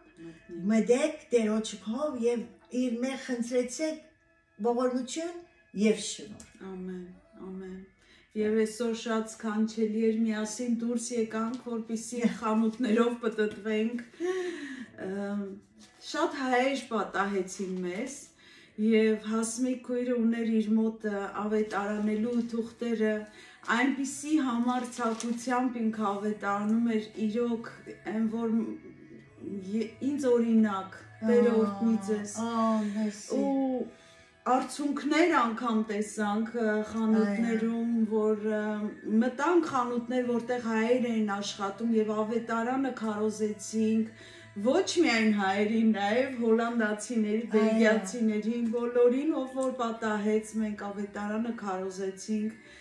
մտեք Տերոջով եւ իր մեր խնդրեցեք ողորմություն եւ շնոր։ Ամեն, ամեն։ Եվ այսօր շատ սքանչելի էր միասին դուրս եկանք, որպիսի խանութներով պտտվենք։ Շատ հայեր պատահեցին մեզ, եւ հասմիկ քույրը ուներ իր մոտ ավետարանելու թուղթերը այնպիսի համարցակությամբ ինքը ավետարանում էր իրոք այն որ ինձ օրինակ Տերորտնից ես ու արցունքներ անգամ տեսանք խանութներում, որ մտանք խանութներ, որտեղ հայեր էին աշխատում եւ ավետարանը քարոզեցինք, ոչ միայն հայերին, նաև հոլանդացիների, բելգիացիներին, բոլորին, ով որ պատահեց, մենք ավետարանը քարոզեցինք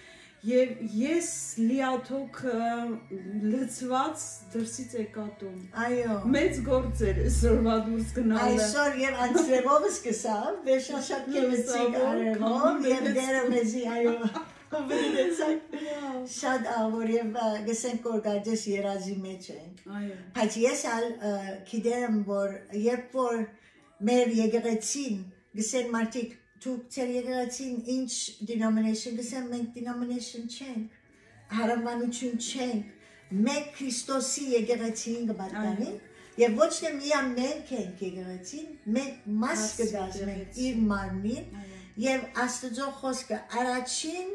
Եվ ես լիաթոք լծված դրսից եկատում։ Այո։ Մեծ գործ էր այսօրվա դուրս գնալը։ Այսօր եւ անցրևով սկսավ, վերջաշատ կեմեցիկ արևով եւ դերը մեզի այո Վրդեցակ։ Շատ ավոր եւ գսենք որ գարդես երազի մեջ ենք։ Այո։ Բայց ես ալ գիտեմ որ երբ որ մեր եկեղեցին գսեն մարդիկ դուք ծեր եկեղեցին ինչ denomination գսեն մենք denomination չենք։ Հարամանություն չենք։ Մեկ Քրիստոսի եկեղեցին կբարտանենք Եվ ոչ թե միայն մենք ենք եկեղեցին, մենք մաս կդասնենք իր մարմին եւ Աստծո խոսքը առաջին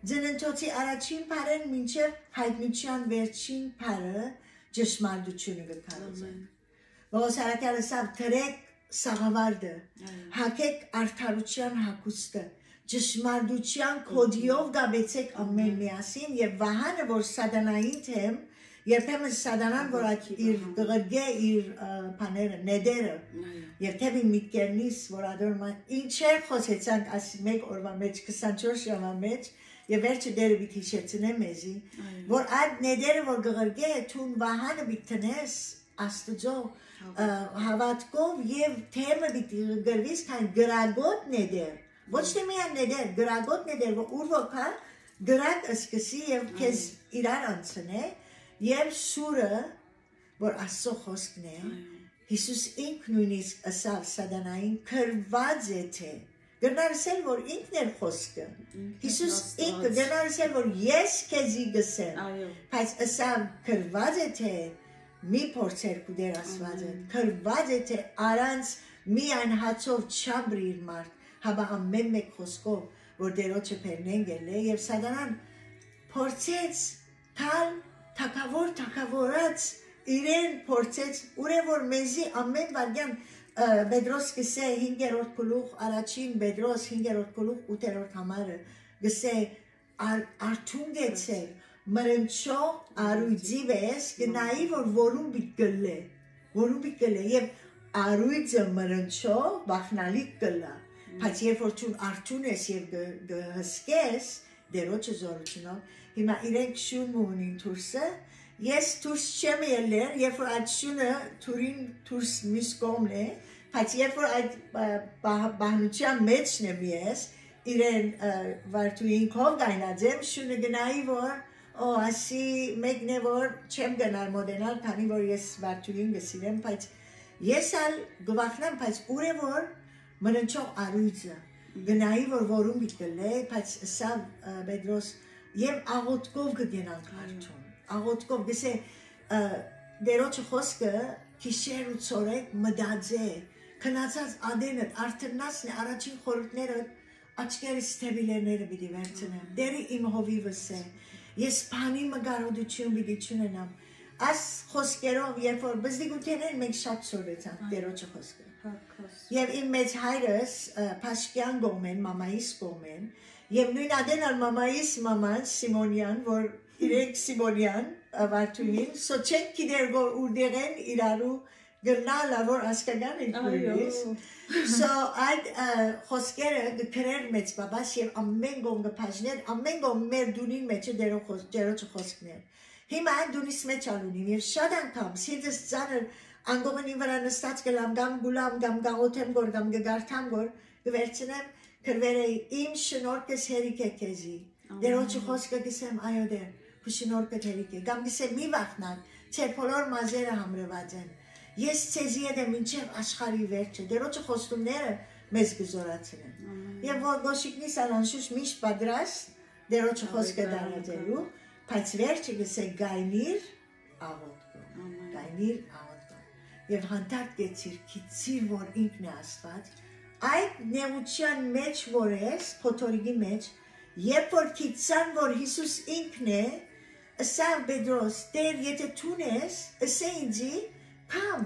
Ձնընթոցի առաջին բարեն մինչև հայտնության վերջին բարը ճշմարտությունը գտարում։ Ողոսարակյալը սա թրեք սաղավարդը, հակեք արդարության հակուստը, ճշմարտության կոդիով գաբեցեք ամեն միասին եւ վահանը որ սատանային թեմ երբեմն սատանան որ իր գղրգե իր բաները նեդերը եւ թեպի միտքերնից որ ադորում ինչեր խոսեցանք աս մեկ օրվա մեջ 24 ժամվա մեջ եւ վերջը դերը պիտի շեցնե մեզի որ այդ նեդերը որ գղրգե թուն վահանը պիտնես աստծո հավատքով եւ թեմը պիտի գրվիս քան գրագոտ նեդեր ոչ թե միայն նեդեր գրագոտ նեդեր որ ուր ոքա գրակ սկսի եւ քեզ իրար անցնե եւ սուրը որ աստծո խոսքն է Հիսուս ինքն նույնիսկ ասավ սադանային քրված է թե Գնարսել որ ինքն էր խոսքը։ Հիսուս ինքը գնարսել որ ես քեզի գսեմ։ Բայց ասա քրված է թե մի փորձեր կուդեր ասված է։ Քրված է թե արանց մի այն հացով չաբրիր մարդ, հաբա ամեն մեկ խոսքով, որ դերոջը փերնեն գելե եւ սադանան փորձեց թալ թակավոր թակավորած իրեն փորձեց ուրե որ մեզի ամեն վարյան Պետրոս գսե 5-րդ գլուխ առաջին Պետրոս 5-րդ գլուխ 8-րդ համարը գսե արթուն գեցել մրնչո արույձի վես գնայի որ որում բիտ գլե որում բիտ գլե եւ արույձը մրնչո բախնալի գլա բայց երբ որ ճուն արթուն ես եւ գհսկես դերոջը զորությունով հիմա իրենք շուն ունին թուրսը ես դուրս չեմ ելներ, երբ որ այդ շունը թուրին դուրս միս կողմն է, բայց երբ որ այդ բահնության մեջն եմ ես, իրեն վարտուին կով գայնած եմ, շունը գնայի որ, օ, ասի մեկն է որ չեմ գնար մոդենալ, քանի որ ես վարտուին գսիրեմ, բայց ես ալ գվախնեմ, բայց ուր է որ մննչող արույցը, գնայի որ որում իտկել է, բայց սա բեդրոս, և աղոտկով գգենանք հարթուն աղոտկով գսե դերոջը խոսքը քիշեր ու ծորեք մդաձե քնացած ադենը արթնացն առաջին խորհուրդները աչքերս թեվիլերները պիտի վերցնեմ դերի իմ հովիվս է ես բանի մգարոդություն պիտի չունենամ աս խոսքերով երբ որ բզդիգութերեն մենք շատ սովեցանք դերոջը խոսքը Եվ իմ մեծ հայրս Փաշկյան գոմեն, մամայիս գոմեն, եւ նույն ադենալ մամայիս մաման Սիմոնյան, որ իրենք Սիմոնյան Վարդունին, սո չենք գիտեր որ ուրդեղեն իրարու գրնալա որ ասկական են քույրից։ So այդ խոսքերը գրեր մեծ բաբաս եւ ամեն գոմ գփաժներ, ամեն գոմ մեր դունին մեջ դերոջ խոսքներ։ Հիմա դունիս մեջ անունին եւ շատ անգամ սիրտս ծանր անգողնի վրա նստած գլամ գամ գուլամ գամ գաղոթեմ գոր գամ գգարթամ գոր գվերցնեմ քրվերը իմ շնորհքս հերիք է քեզի։ Դերոջ խոսքը գսեմ այո դեր Փշնորկը թերիկե։ Կամ գսե մի վախնան, չէ բոլոր մազերը համրված են։ Ես ցեզի հետ եմ ինչև աշխարհի վերջը։ Դերոջը խոստումները մեզ գզորացնեն։ Եվ որ գոշիկնի սալանշուշ միշտ պատրաստ դերոջը խոսքը դառնալու, բայց վերջը գսե գայնիր աղոտկո։ Գայնիր աղոտկո։ Եվ հանդարտ գեցիր, քիծիր որ ինքն է Աստված, այդ նեղության մեջ որ ես, փոթորիկի մեջ, երբ որ քիծան որ Հիսուս ինքն է, ըսա Պետրոս, Տեր, եթե թուն ես, ըսե ինձի, կամ,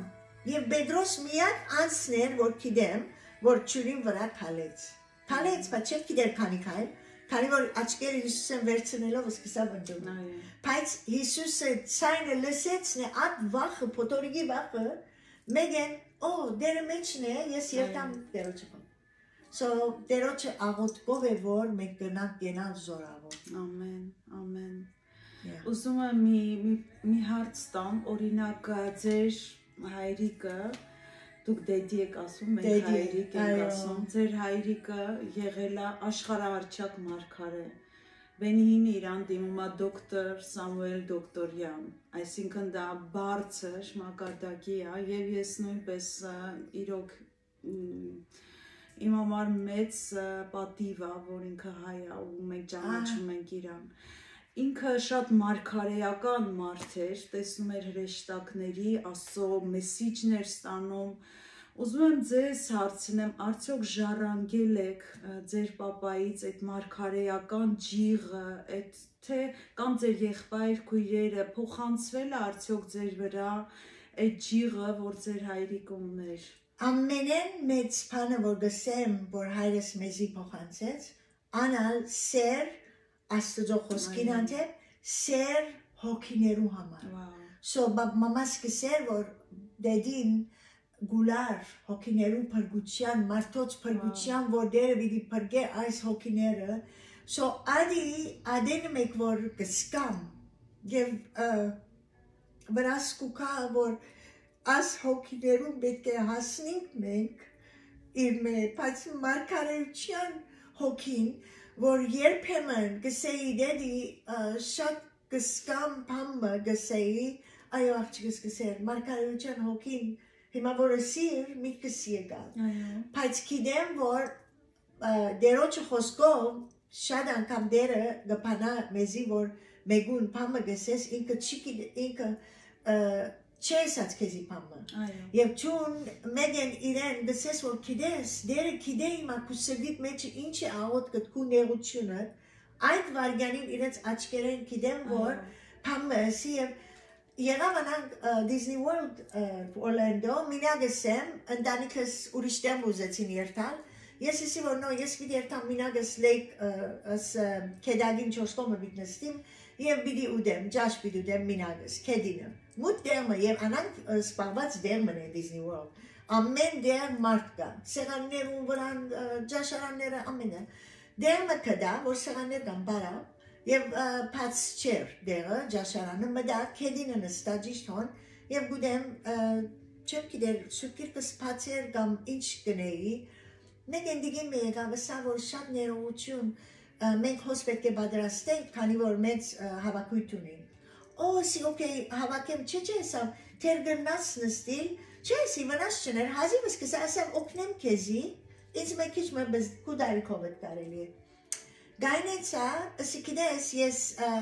եւ Պետրոս միակ անցներ, որ գիտեմ, որ ճյուրին վրա քալեց։ Քալեց, բայց չէ գիտեր քանի քայլ, քանի որ աչքերը Հիսուսին վերցնելով սկսավ ընջում։ Բայց Հիսուսը ցայնը լսեցն է այդ վախը, փոթորիկի վախը, մեգեն, օ, դերը մեջն է, ես երտամ դերոջը։ So դերոջը աղոտկով է որ մենք գնանք գնալ զորավոր։ Ամեն, ամեն։ Ուզում եմ մի մի հարց տամ, օրինակ ձեր հայրիկը դուք դեդի եք ասում, մենք հայրիկ ենք ասում, ձեր հայրիկը եղել է աշխարհարչակ մարգարե։ Բենիհին իրան դիմում է դոկտոր Սամուել Դոկտորյան, այսինքն դա բարձր մակարդակի է եւ ես նույնպես իրոք իմ համար մեծ պատիվ է, որ ինքը հայ է ու մենք ճանաչում ենք իրան ինքը շատ մարգարեական մարդ էր, տեսնում էր հրեշտակների, Աստծո մեսիջներ ստանում։ Ուզում եմ ձեզ հարցնեմ, արդյոք ժառանգել եք ձեր papaից այդ մարգարեական ջիղը, այդ թե կամ ձեր եղբայր քույրերը փոխանցվել է արդյոք ձեր վրա այդ ջիղը, որ ձեր հայրիկը ուներ։ Ամենեն մեծ բանը որ գսեմ, որ հայրս մեզի փոխանցեց, անալ սեր Աստծո խոսքին հանդեպ սեր հոգիներու համար։ So մամաս կսեր որ դեդին գուլար հոգիներու փրկության, մարդոց փրկության, որ դերը պիտի փրկե այս հոգիները։ So ադի ադեն մեկ որ կսկամ եւ վրաս կուքա որ աս հոգիներուն պետք է հասնենք մենք իր մեր բայց մարգարեության հոգին որ երբեմն գսեի դեդի շատ կսկամ բամը գսեի այո աղջիկս գսեր մարգարեության հոգին հիմա որ սիր միտքս եկա բայց գիտեմ որ դերոջը խոսքով շատ անգամ դերը գփանա մեզի որ մեգուն բամը գսես ինքը չի ինքը չեսած քեզի Այո։ Եվ ճուն մեգեն իրեն գսես որ գիտես, դերը գիտե հիմա քուսեգիտ մեջ ինչ է աղոտ կտկու նեղությունը, այդ վարգյանին իրենց աչքերեն գիտեմ որ փամը սի եւ Եղավ անանք Disney World Orlando, մինագսեմ, ընտանիքս ուրիշ տեմ ուզեցին երթալ, Ես իսի որ նո, ես պիտի երթամ մինագս լեյք աս կեդագին չոստոմը բիտնստիմ, եւ պիտի ուդեմ, ջաշ պիտի ուդեմ մինագս, կեդինը։ Մուտ դերմը եւ անանք սպաղված դերմն է Disney World։ Ամեն դեր մարդ կա։ Սեղաններուն վրան ջաշարանները ամենը։ Դերմը կդա, որ սեղաններ կան բարա, եւ փած չեր դերը ջաշարանը մտա կեդինը նստա ճիշտ հոն եւ գուդեմ չեմ գիտեր շուկիրկս փածեր կամ ինչ կնեի Մենք ընդդիգի մի եկավ, սա որ շատ ներողություն մենք հոս պետք է պատրաստենք, քանի որ մեծ հավաքույթ ունենք։ Օ, սի օքեյ, հավաքեմ, չէ, չէ, սա թեր գնաց նստիլ, չէ, սի վնաս չներ, հազիվս կսա, ասեմ, օգնեմ քեզի, ինձ մեկ քիչ մը կուդարիքով է կարելի։ Գայնեցա, ասի գիտես, ես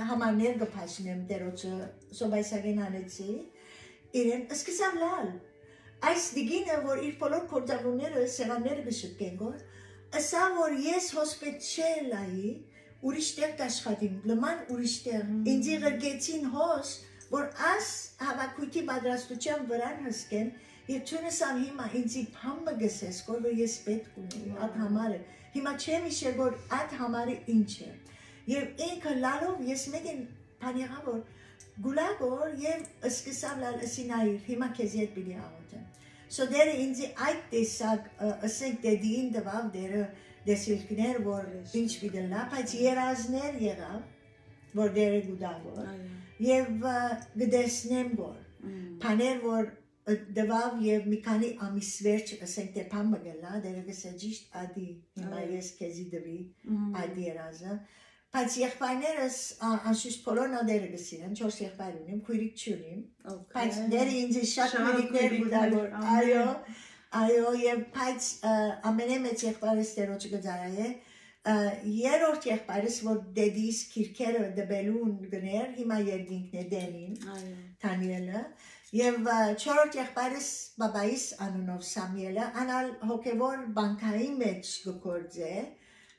համարներ կփաշնեմ դերոջը սոբայսագեն անեցի, իրեն սկսամ լալ, այս դիգինը, որ իր բոլոր կործանումները, սեղանները գշտկեն գոր, ասա, որ ես հոսպետչելայի, ուրիշ տեղ կաշխատիմ, լման ուրիշ տեղ, ինձի գրգեցին հոս, որ աս հավաքույթի բադրաստության վրան հսկեն, եւ չունեսամ հիմա ինձի փամը գսես, որ ես պետք ունեի, այդ համարը, հիմա չեմ իշել, որ այդ համարը ինչ է, եւ ինքը լալով ես մեկին պանեղա, որ գուլագոր եւ սկսավ լալ ասինայիր, հիմա քեզ ետ պիտի աղոթեմ։ So դերը ինձ այդ տեսակ ասենք դեդին դվավ դերը դեսիլքներ որ ինչ պիտելա, բայց երազներ եղավ, որ դերը գուդավոր եւ գտեսնեմ որ բաներ որ դվավ եւ մի քանի ամիս վերջ ասենք դե փամը գլա դերը գսե ճիշտ ադի հիմա ես քեզի դվի ադի երազը Բայց եղբայրներս անշուշտ բոլորն ադերը գսիրեն, 4 եղբայր ունիմ, քույրիկ չունիմ։ Բայց դերը ինձ շատ քույրիկներ գուդալոր։ Այո, այո, եւ բայց ամենամեծ եղբայրս դերոջ գծարայ է։ Երրորդ եղբայրս որ դեդիս քիրքերը դբելուն գներ, հիմա երկինքն է դենին։ Այո։ Թանիելը։ Եվ չորրորդ եղբայրս բաբայիս անունով Սամիելը, անալ հոգևոր բանկային մեջ գործե։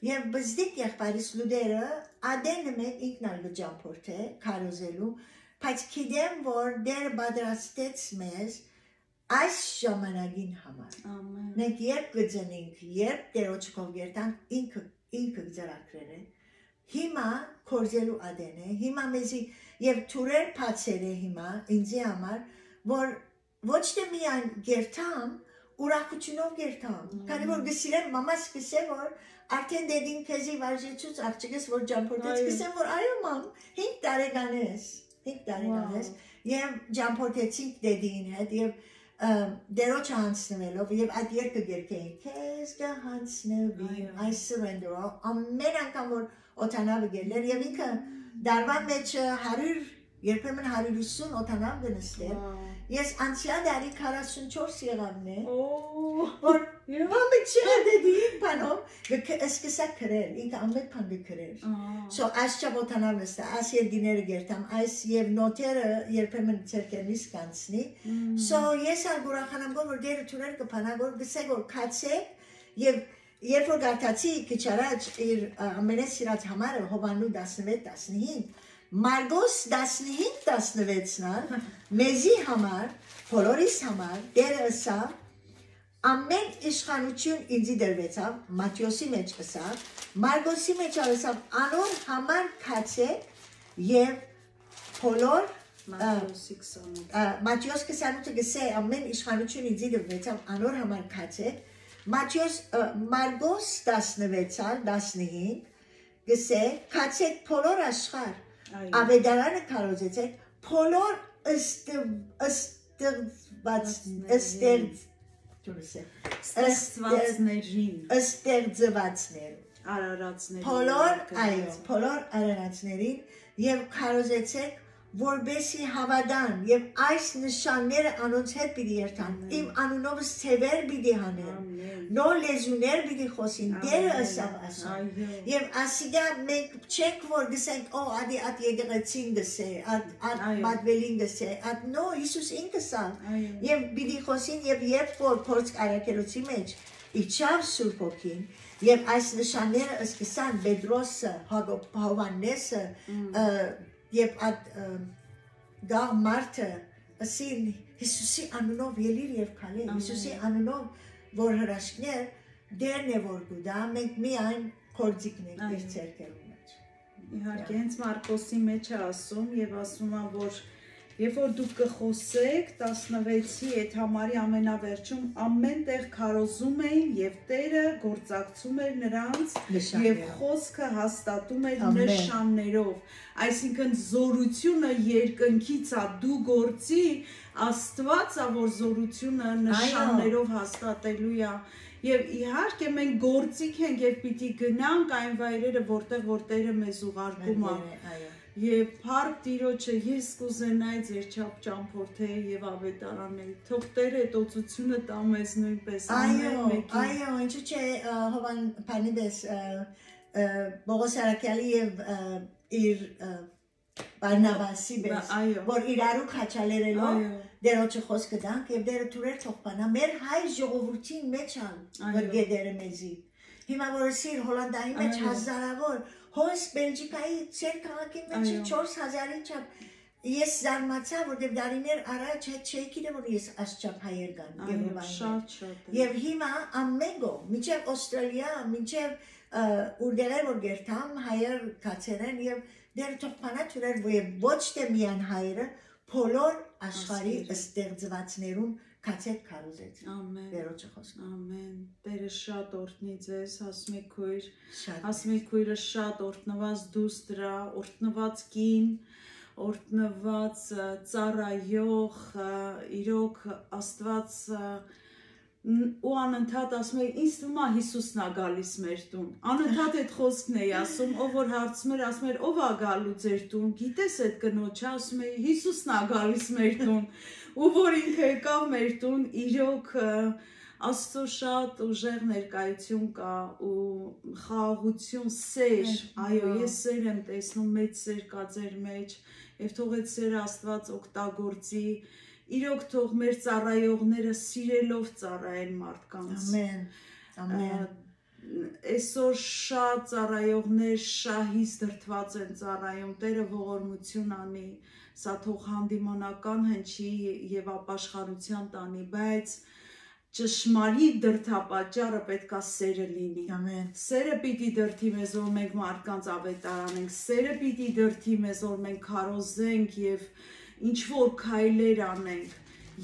Եվ բզդիկ եղբայրս լուդերը ադենը մեկ ինքնալ լուջամփորդ է քարոզելու, բայց գիտեմ որ դեր պատրաստեց մեզ այս ժամանակին համար։ Ամեն։ Մենք երբ գծնենք, երբ դերոջքով երտանք ինքը ինքը ձրակրել է։ Հիմա կորզելու ադեն է, հիմա մեզի եւ թուրեր փացեր է հիմա ինձի համար, որ ոչ թե միայն գերտամ, ուրախությունով գերտամ։ Քանի որ գսիրեմ մամաս գսե որ Արդեն դեդին քեզի վարժեցուց աղջիկս որ ջամփորդեց, գսեմ որ այո մամ, 5 տարեկան ես, 5 տարեկան ես, եւ ջամփորդեցինք դեդին հետ եւ դերոջ հանցնելով եւ այդ երկը գերկեին քեզ կհանցնվի I surrender ամեն անգամ որ օտանավը գելեր եւ ինքը դարվան մեջ 100 երբեմն 150 օտանավ գնստեր Ես անցյալ դարի 44 եղավն է։ որ մամը չէ դեդի բանով սկսա քրել, ինքը ամեն բան քրել։ So այս չաբոտանալ նստա, այս երդիները գերտամ, այս եւ նոտերը երբեմն ցերկենից կանցնի։ So ես ալ գուրախանամ որ դերը թուրեր կփանա որ գսե որ քացեք եւ երբ որ գարտացի քիչ առաջ իր ամենից սիրած համարը Հովանու 16-15 Մարգոս 15-16-ն մեզի համար, բոլորիս համար դերը ըսա ամեն իշխանություն ինձի դրվեցավ, Մատյոսի մեջ ըսավ, Մարգոսի մեջ ըսավ անոր համար քացեք եւ բոլոր Մատյոս 28-ը գսե ամեն իշխանություն ինձի դրվեցավ անոր համար քացեք Մատյոս Մարգոս 16-ալ 15 գսե քացեք բոլոր աշխարհ Ավետարանը կարոզեցեք բոլոր ըստված ստեղծվածներին ըստեղծվածներ արարածներին բոլոր այո բոլոր արարածներին եւ կարոզեցեք որբեսի հավատան եւ այս նշանները անոնց հետ պիտի երթան իմ անունովս ցևեր պիտի հանեն նոր լեզուներ պիտի խոսին դերը ըսավ ասում եւ ասիդա մենք չենք որ գսենք օ ադի ատ եկեղեցին գսե ատ ատ մադվելին գսե ատ նո Հիսուս ինքս ա եւ պիտի խոսին եւ երբ որ փորձ արակելոցի մեջ իջավ Սուրբ ոգին եւ այս նշանները սկսան Պետրոսը Հովաննեսը Եվ այդ գաղ մարդը ասին Հիսուսի անունով ելիր եւ քալի Հիսուսի անունով որ հրաշքներ դերն է որ գուտա մենք միայն կորձիկն ենք իր ցերկերում մեջ իհարկե հենց Մարկոսի մեջ է ասում եւ ասում է որ Երբ որ դուք կխոսեք 16-ի այդ համարի ամենավերջում ամեն տեղ քարոզում էին եւ Տերը գործակցում էր նրանց եւ խոսքը հաստատում էր նշաններով այսինքն զորությունը երկնքից է դու գործի Աստված է որ զորությունը նշաններով հաստատելու է Եվ իհարկե մենք գործիք ենք եւ պիտի գնանք այն վայրերը, որտեղ որ Տերը մեզ ուղարկում է։ Այո Եվ փառք Տիրոջը ես կուզենայի ձեր չափ ճամփորդել եւ ավետարանել։ Թող Տերը տոցությունը տա մեզ նույնպես Այո, այո, ինչու՞ չէ Հովան Փանիդես Բողոս Արաքյալի եւ իր Բարնաբասի պես, որ իրարու քաչալերելով դերոջը խոսքը դանք եւ դերը թուրեր թողանա մեր հայ ժողովրդին մեջ ան վրգեդերը մեզի։ Հիմա որ սիր Հոլանդայի մեջ հազարավոր հոս Բելգիկայի ծեր քաղաքի մեջ 4000-ի չափ ես զարմացա, որտեղ դարիներ առաջ հետ չէի գիտեմ, որ ես ասչափ հայեր կան Եվրոպայում։ Շատ շատ։ Եվ հիմա ամեն գո, միջև Ավստրալիա, միջև ուրդերեր որ գերտամ հայեր կացերեն եւ դեր թողանա ոչ թե միան հայերը, բոլոր աշխարհի ստեղծվածներում Քացեք քարոզեց։ Ամեն։ Տերոջը խոսք։ Ամեն։ Տերը շատ օրհնի ձեզ, եք քույր։ եք քույրը շատ օրհնված դուս դրա, օրհնված կին, օրհնված ծառայող, իրոք Աստված ու անընդհատ ասում է ինձ թվում է Հիսուսն է գալիս մեր տուն անընդհատ այդ խոսքն էի ասում ով որ հարցում էր ասում էր ով է գալու ձեր տուն գիտես այդ կնոջը ասում է Հիսուսն է գալիս մեր տուն ու որ ինքը եկավ մեր տուն իրոք Աստծո շատ ուժեղ ներկայություն կա ու խաղաղություն, սեր, այո, ես սեր եմ տեսնում, մեծ սեր կա ձեր մեջ, եւ թող այդ սերը Աստված օգտագործի իրոք թող մեր ծառայողները սիրելով ծառայեն մարդկանց։ Ամեն։ Ամեն այսօր շատ ծառայողներ շահից դրթված են ծառայում, Տերը ողորմություն անի, սա թող հանդիմանական հնչի եւ ապաշխարության տանի, բայց ճշմարիտ դրթապաճառը պետքա սերը լինի։ Ամեն։ Սերը պիտի դրթի մեզ, որ մենք մարդկանց ավետարանենք, սերը պիտի դրթի մեզ, որ մենք քարոզենք եւ և ինչ որ քայլեր անենք,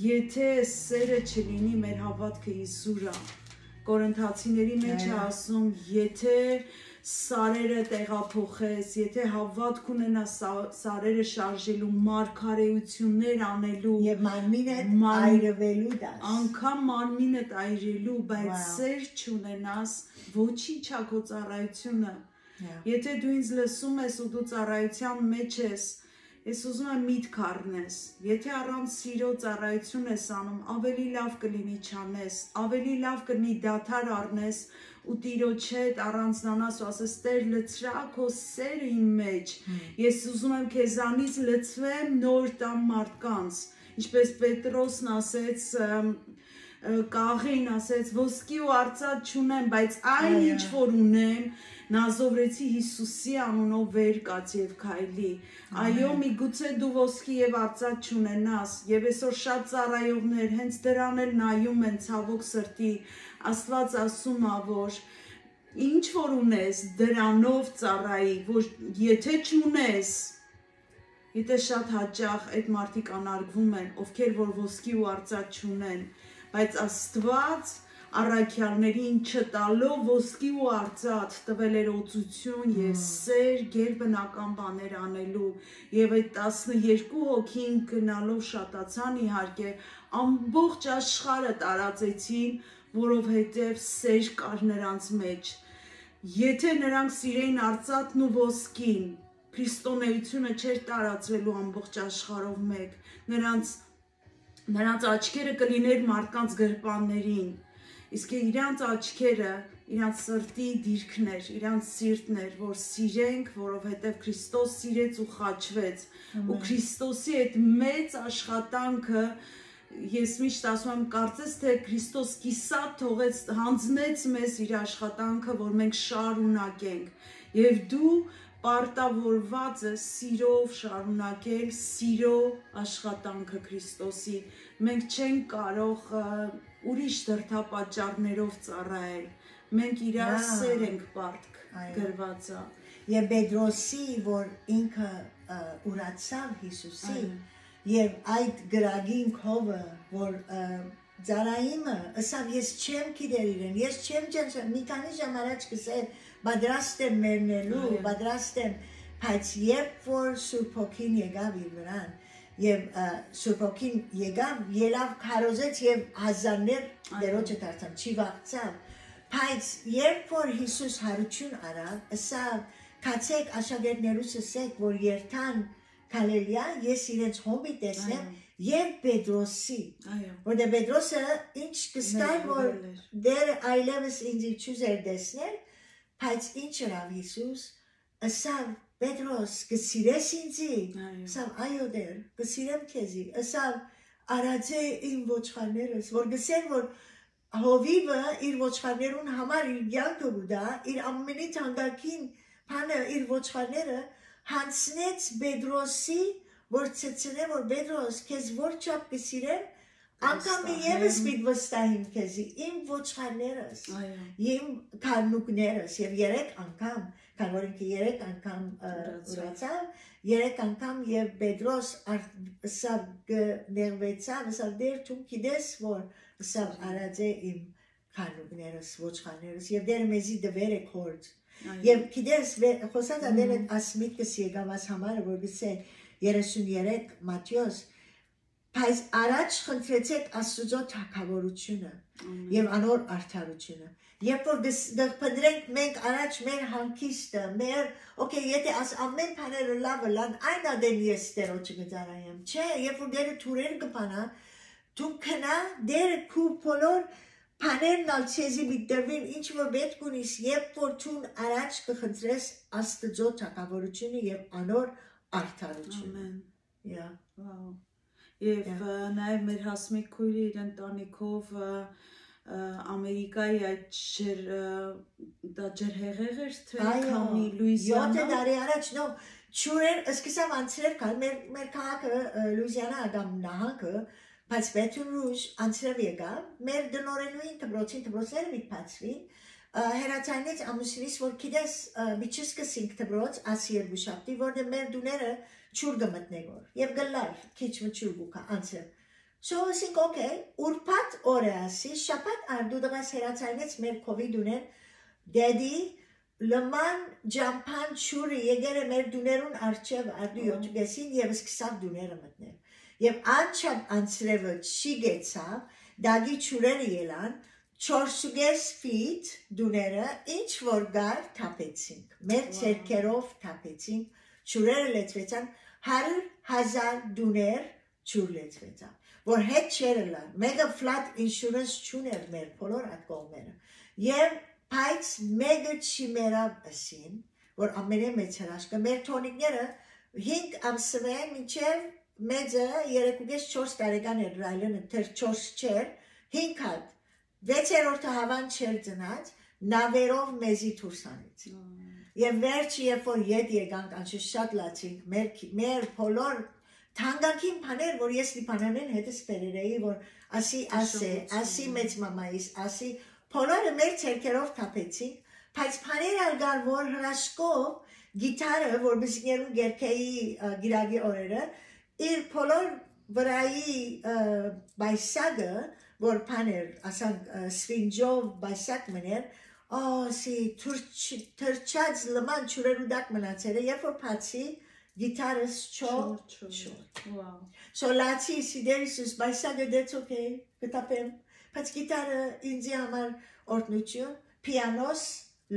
եթե սերը չլինի մեր հավատքը Իսուրա։ Կորինթացիների մեջ է ասում, եթե սարերը տեղափոխես, եթե հավատք ունենա սարերը շարժելու, մարգարեություններ անելու եւ մարմինդ այրվելու դաս։ Անկամ մարմինդ այրելու, բայց սեր չունենաս, ոչինչ ա քո ծառայությունը։ Եթե դու ինձ լսում ես ու դու ծառայության մեջ ես, Ես ուզում եմ միտք առնես, եթե առանց սիրո ծառայություն ես անում, ավելի լավ կլինի չանես, ավելի լավ կլինի դաթար առնես ու տիրոջ հետ առանձնանաս ու ասես Տեր լցրա քո սերը իմ մեջ։ Ես ուզում եմ քեզանից լցվեմ նոր տամ մարդկանց, ինչպես Պետրոսն ասեց կաղին ասեց ոսկի ու արծաթ չունեմ, բայց այն ինչ որ ունեմ, Նազովրեցի Հիսուսի անունով վեր կաց եւ քայլի։ Այո, միգուցե դու ոսկի եւ արծաթ չունենաս, եւ այսօր շատ ծառայողներ հենց դրան էլ նայում են ցավոք սրտի։ Աստված ասում ա, որ ինչ որ ունես, դրանով ծառայի, որ եթե չունես, Եթե շատ հաճախ այդ մարդիկ անարգվում են, ովքեր որ ոսկի ու արծաթ չունեն, բայց Աստված առաքյալներին չտալով ոսկի ու արծաթ տվել էր օծություն եւ սեր գերբնական բաներ անելու եւ այդ 12 հոգին գնալով շատացան իհարկե ամբողջ աշխարհը տարածեցին որովհետեւ սեր կար նրանց մեջ եթե նրանք սիրեին արծաթն ու ոսկին քրիստոնեությունը չէր տարածվելու ամբողջ աշխարհով մեկ։ Նրանց նրանց աչքերը կլիներ մարդկանց գրպաններին։ Իսկ իրանց աչքերը իրանց սրտի դիրքներ, իրանց սիրտներ, որ սիրենք, որովհետև Քրիստոս սիրեց ու խաչվեց։ Ու Քրիստոսի այդ մեծ աշխատանքը ես միշտ ասում եմ, կարծես թե Քրիստոս կիսա թողեց, հանձնեց մեզ իր աշխատանքը, որ մենք շարունակենք։ Եվ դու պարտավորված է սիրով շարունակել սիրո աշխատանքը Քրիստոսի։ Մենք չենք կարող ուրիշ դրթապաճառներով ծառայել մենք իրար սեր ենք պարտք գրված է եւ Պետրոսի որ ինքը ուրացավ Հիսուսի եւ այդ գրագին քովը որ Ձարայիմը ասավ ես չեմ գիտեր իրեն ես չեմ ճանաչել մի քանի ժամ առաջ գսել պատրաստ եմ մերնելու պատրաստ եմ բայց երբ որ Սուրբ Հոգին եկավ իր վրան եւ Սուրբ Հոգին եկավ ելավ քարոզեց եւ հազարներ դերոջը դարձան չի վախցավ Բայց երբ որ Հիսուս հարություն արավ, ասա կացեք աշակերտներուս ասեք, որ երթան Քալելիա, ես իրենց հոմի տեսնեմ եւ Պետրոսի։ Այո։ Որտե Պետրոսը ինչ կստար որ դեր այլևս ինձ չուզեր տեսնել, բայց ինչ արավ Հիսուս, ասա Պետրոս, կսիրես ինձի։ Ասա այո դեր, կսիրեմ քեզի։ Ասա արածե իմ ոչխարներս, որ գսեն որ հովիվը իր ոչխարներուն համար իր յանքը ուդա, իր ամենի թանկագին բանը իր ոչխարները հանցնեց Պետրոսի, որ ցցնե որ Պետրոս քեզ որ չափ կսիրեմ, անգամ եւս միտ վստահիմ քեզի իմ ոչխարներս, իմ քանուկներս եւ երեք անգամ, քան որ ինքը երեք անգամ ուրացավ, երեք անգամ եւ Պետրոս սա ներվեցավ, սա դեր դու գիտես որ սա արած է իմ քանուկներս, ոչխարներս եւ դերը մեզի դվեր է կորդ։ Եվ գիտես, խոսած ադերը ասմիտկս եկավ աս համարը, որ գսե 33 Մատյոս, բայց առաջ խնդրեցեք Աստուծո թակավորությունը եւ անոր արդարությունը։ Երբ որ դեպնդրենք մենք առաջ մեր հանկիստը, մեր, օքեյ, եթե աս ամեն բաները լավը լան, այն ադեն ես ստերոջը գծարայեմ։ Չէ, երբ որ դերը թուրեր կփանա, դու կնա դեր քու բոլոր բաներն ալ ցեզի միտերվին ինչ որ պետք ունիս երբ որ ցուն առաջ կխնդրես աստծո թակավորությունը եւ անոր արդարությունը ամեն yeah wow եւ նաեւ մեր հասմիկ քույրի իր ընտանիքով Ամերիկայի այդ ջեր դա ջրհեղեղ էր թե քամի Լուիզիանա 7 տարի առաջ նո ճուրեր սկսավ անցրել կալ մեր մեր քաղաքը Լուիզիանա ադամ նահանգը Բայց Բեթուն Ռուժ անցրև եկավ, մեր դնորենուին դբրոցին դբրոցները միտփացվին, հերացանից ամուսինիս որ գիտես միջից կսինք դբրոց ասի երկուշաբթի, որտեղ մեր դուները ճուր գմտնեգոր եւ գլար քիչ մճուր գուկա անցրև Ասինք օքեյ, ուրբաթ օրը ասի, շաբաթ արդու դղաս հերացանից մեր կովիդ ունեն, դեդի լման ջամփան ճուրը եկերը մեր դուներուն արջև արդու յոթուգեսին եւ սկսավ դուները մտնել եւ անչափ անցրևը չի գեցավ, դագի ճուրերը ելան, չորսուգես ֆիտ դուները ինչ որ գար թափեցինք, մեր ցերկերով թափեցինք, ճուրերը լեցվեցան, 100 հազար դուներ ճուր լեցվեցան, որ հետ չերելան, մեկը flat insurance չուներ մեր բոլոր այդ կողմերը, եւ բայց մեկը չի մերավ ասին, որ ամենը մեծ հրաշքը, մեր թոնիկները 5 ամսվե մինչև մեծը 3.4 տարեկան էր ռայլոնը, թեր 4 չէր, 5 հատ, 6-րորդը հավան չէր ծնած, նավերով մեզի թուրսանից։ Եվ վերջի երբ որ ետ եկանք, անչի շատ լացինք, մեր, մեր բոլոր թանգակին բաներ, որ ես լիպանանեն հետս պերերեի, որ ասի ասե, ասի մեծ մամայիս, ասի, բոլորը մեր ցերկերով թափեցինք, բայց բաներ ալգար, որ հրաշկով գիտարը, որ բսիներուն գերքեի գիրագի օրերը, իր բոլոր վրայի բայսագը, որ պաներ, ասանք սվինջով բայսակ մներ, ասի թրչած լման չուրերու դակ մնացել է, երբ որ պացի, գիտարս չոր, չոր։ So լացի սիդերիսուս բայսագը դեց օքեյ, կտապեմ, բայց գիտարը ինձի համար օրտնություն, պիանոս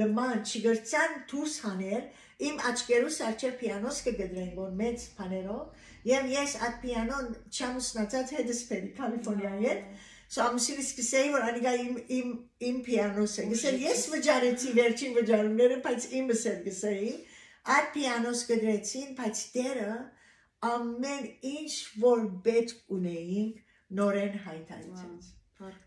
լման չգրցան դուրս հանել, իմ աչքերուս արջև պիանոս կգդրեն որ մեծ բաներով եւ ես այդ պիանոն չամուսնացած հետս փերի Կալիֆոռնիայի հետ So ամուսինս կսեի որ անիգա իմ իմ իմ պիանոս է։ Գսել ես վճարեցի վերջին վճարումները, բայց իմս էր գսեի։ Այդ պիանոս գդրեցին, բայց դերը ամեն ինչ որ պետք ունեինք նորեն հայտարարեց։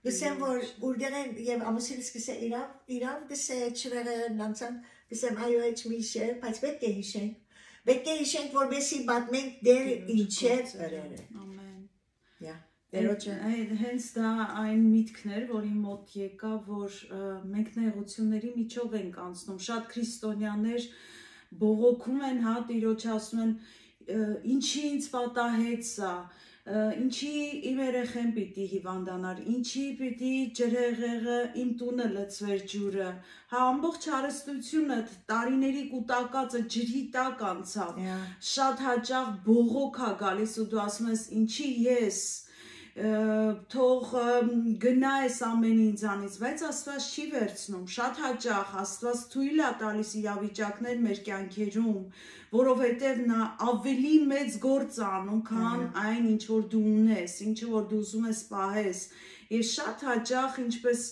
Գսեմ որ ուրդերեն եւ ամուսինս գսե իրավ իրավ գսե չրերը նանցան գսեմ այո էջ միշե, բայց պետք է հիշենք։ Պետք է հիշենք որովհետեւ պատմենք դեր ինչ է ըրերը։ Ամեն։ Yeah Տերոջը հենց դա այն միտքն էր, որի մոտ եկա, որ մենք նեղությունների միջով ենք անցնում։ Շատ քրիստոնյաներ բողոքում են, հա, Տիրոջ ասում են, ինչի ինձ պատահեց սա, ինչի իմ երեխեն պիտի հիվանդանար, ինչի պիտի ջրեղեղը իմ տունը լցվեր ջուրը, հա ամբողջ հարստությունը տարիների կուտակածը ջրի տակ անցավ, շատ հաճախ բողոք է գալիս ու դու ասում ես ինչի ես թող գնա այս ամեն ինձանից, բայց Աստված չի վերցնում։ Շատ հաճախ Աստված թույլ է տալիս իրավիճակներ մեր կյանքերում, որովհետև նա ավելի մեծ գործ անում, քան այն ինչ որ դու ունես, ինչը որ դու ուզում ես պահես։ Ես շատ հաճախ ինչպես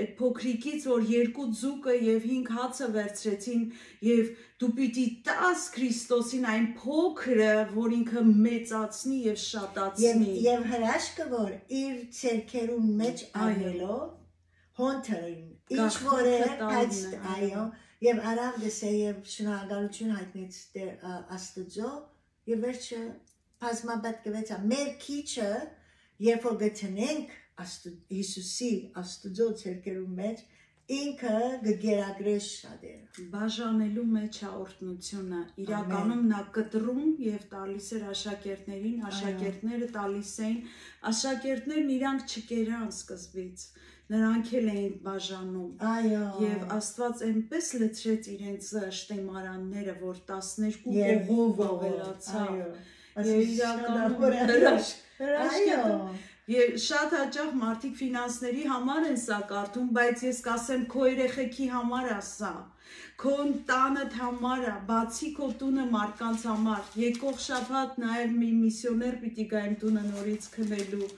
այդ փոքրիկից որ երկու ձուկը եւ 5 հացը վերցրեցին եւ դու պիտի տաս Քրիստոսին այն փոքրը, որ ինքը մեծացնի եւ շատացնի։ Եվ եւ հրաշքը որ իր ցերքերուն մեջ անելով հոնթերին ինչ որ է բայց այո եւ արավ դեսե եւ շնորհակալություն հայտնեց Աստծո եւ վերջը բազմաբետ գվեցա մեր քիչը երբ որ գտնենք Հիսուսի Աստծո ցերկերու մեջ ինքը գերագրե շատերը բաժանելու մեջ հաղորդնությունը իրականում նա կտրում եւ տալիս էր աշակերտներին աշակերտները տալիս էին աշակերտներն իրանք չկերան սկզբից նրանք էլ էին բաժանում այո եւ աստված այնպես լցրեց իրենց շտեմարանները որ 12 կողով ավելացավ այո իրականում հրաշք այո Եվ շատ հաճախ մարդիկ ֆինանսների համար են սա կարդում, բայց ես կասեմ քո երեխեքի համար է սա քո տանդ համար է, բացի քո տունը մարդկանց համար։ Եկող շաբաթ նաև մի միսիոներ պիտի գա իմ տունը նորից քնելու։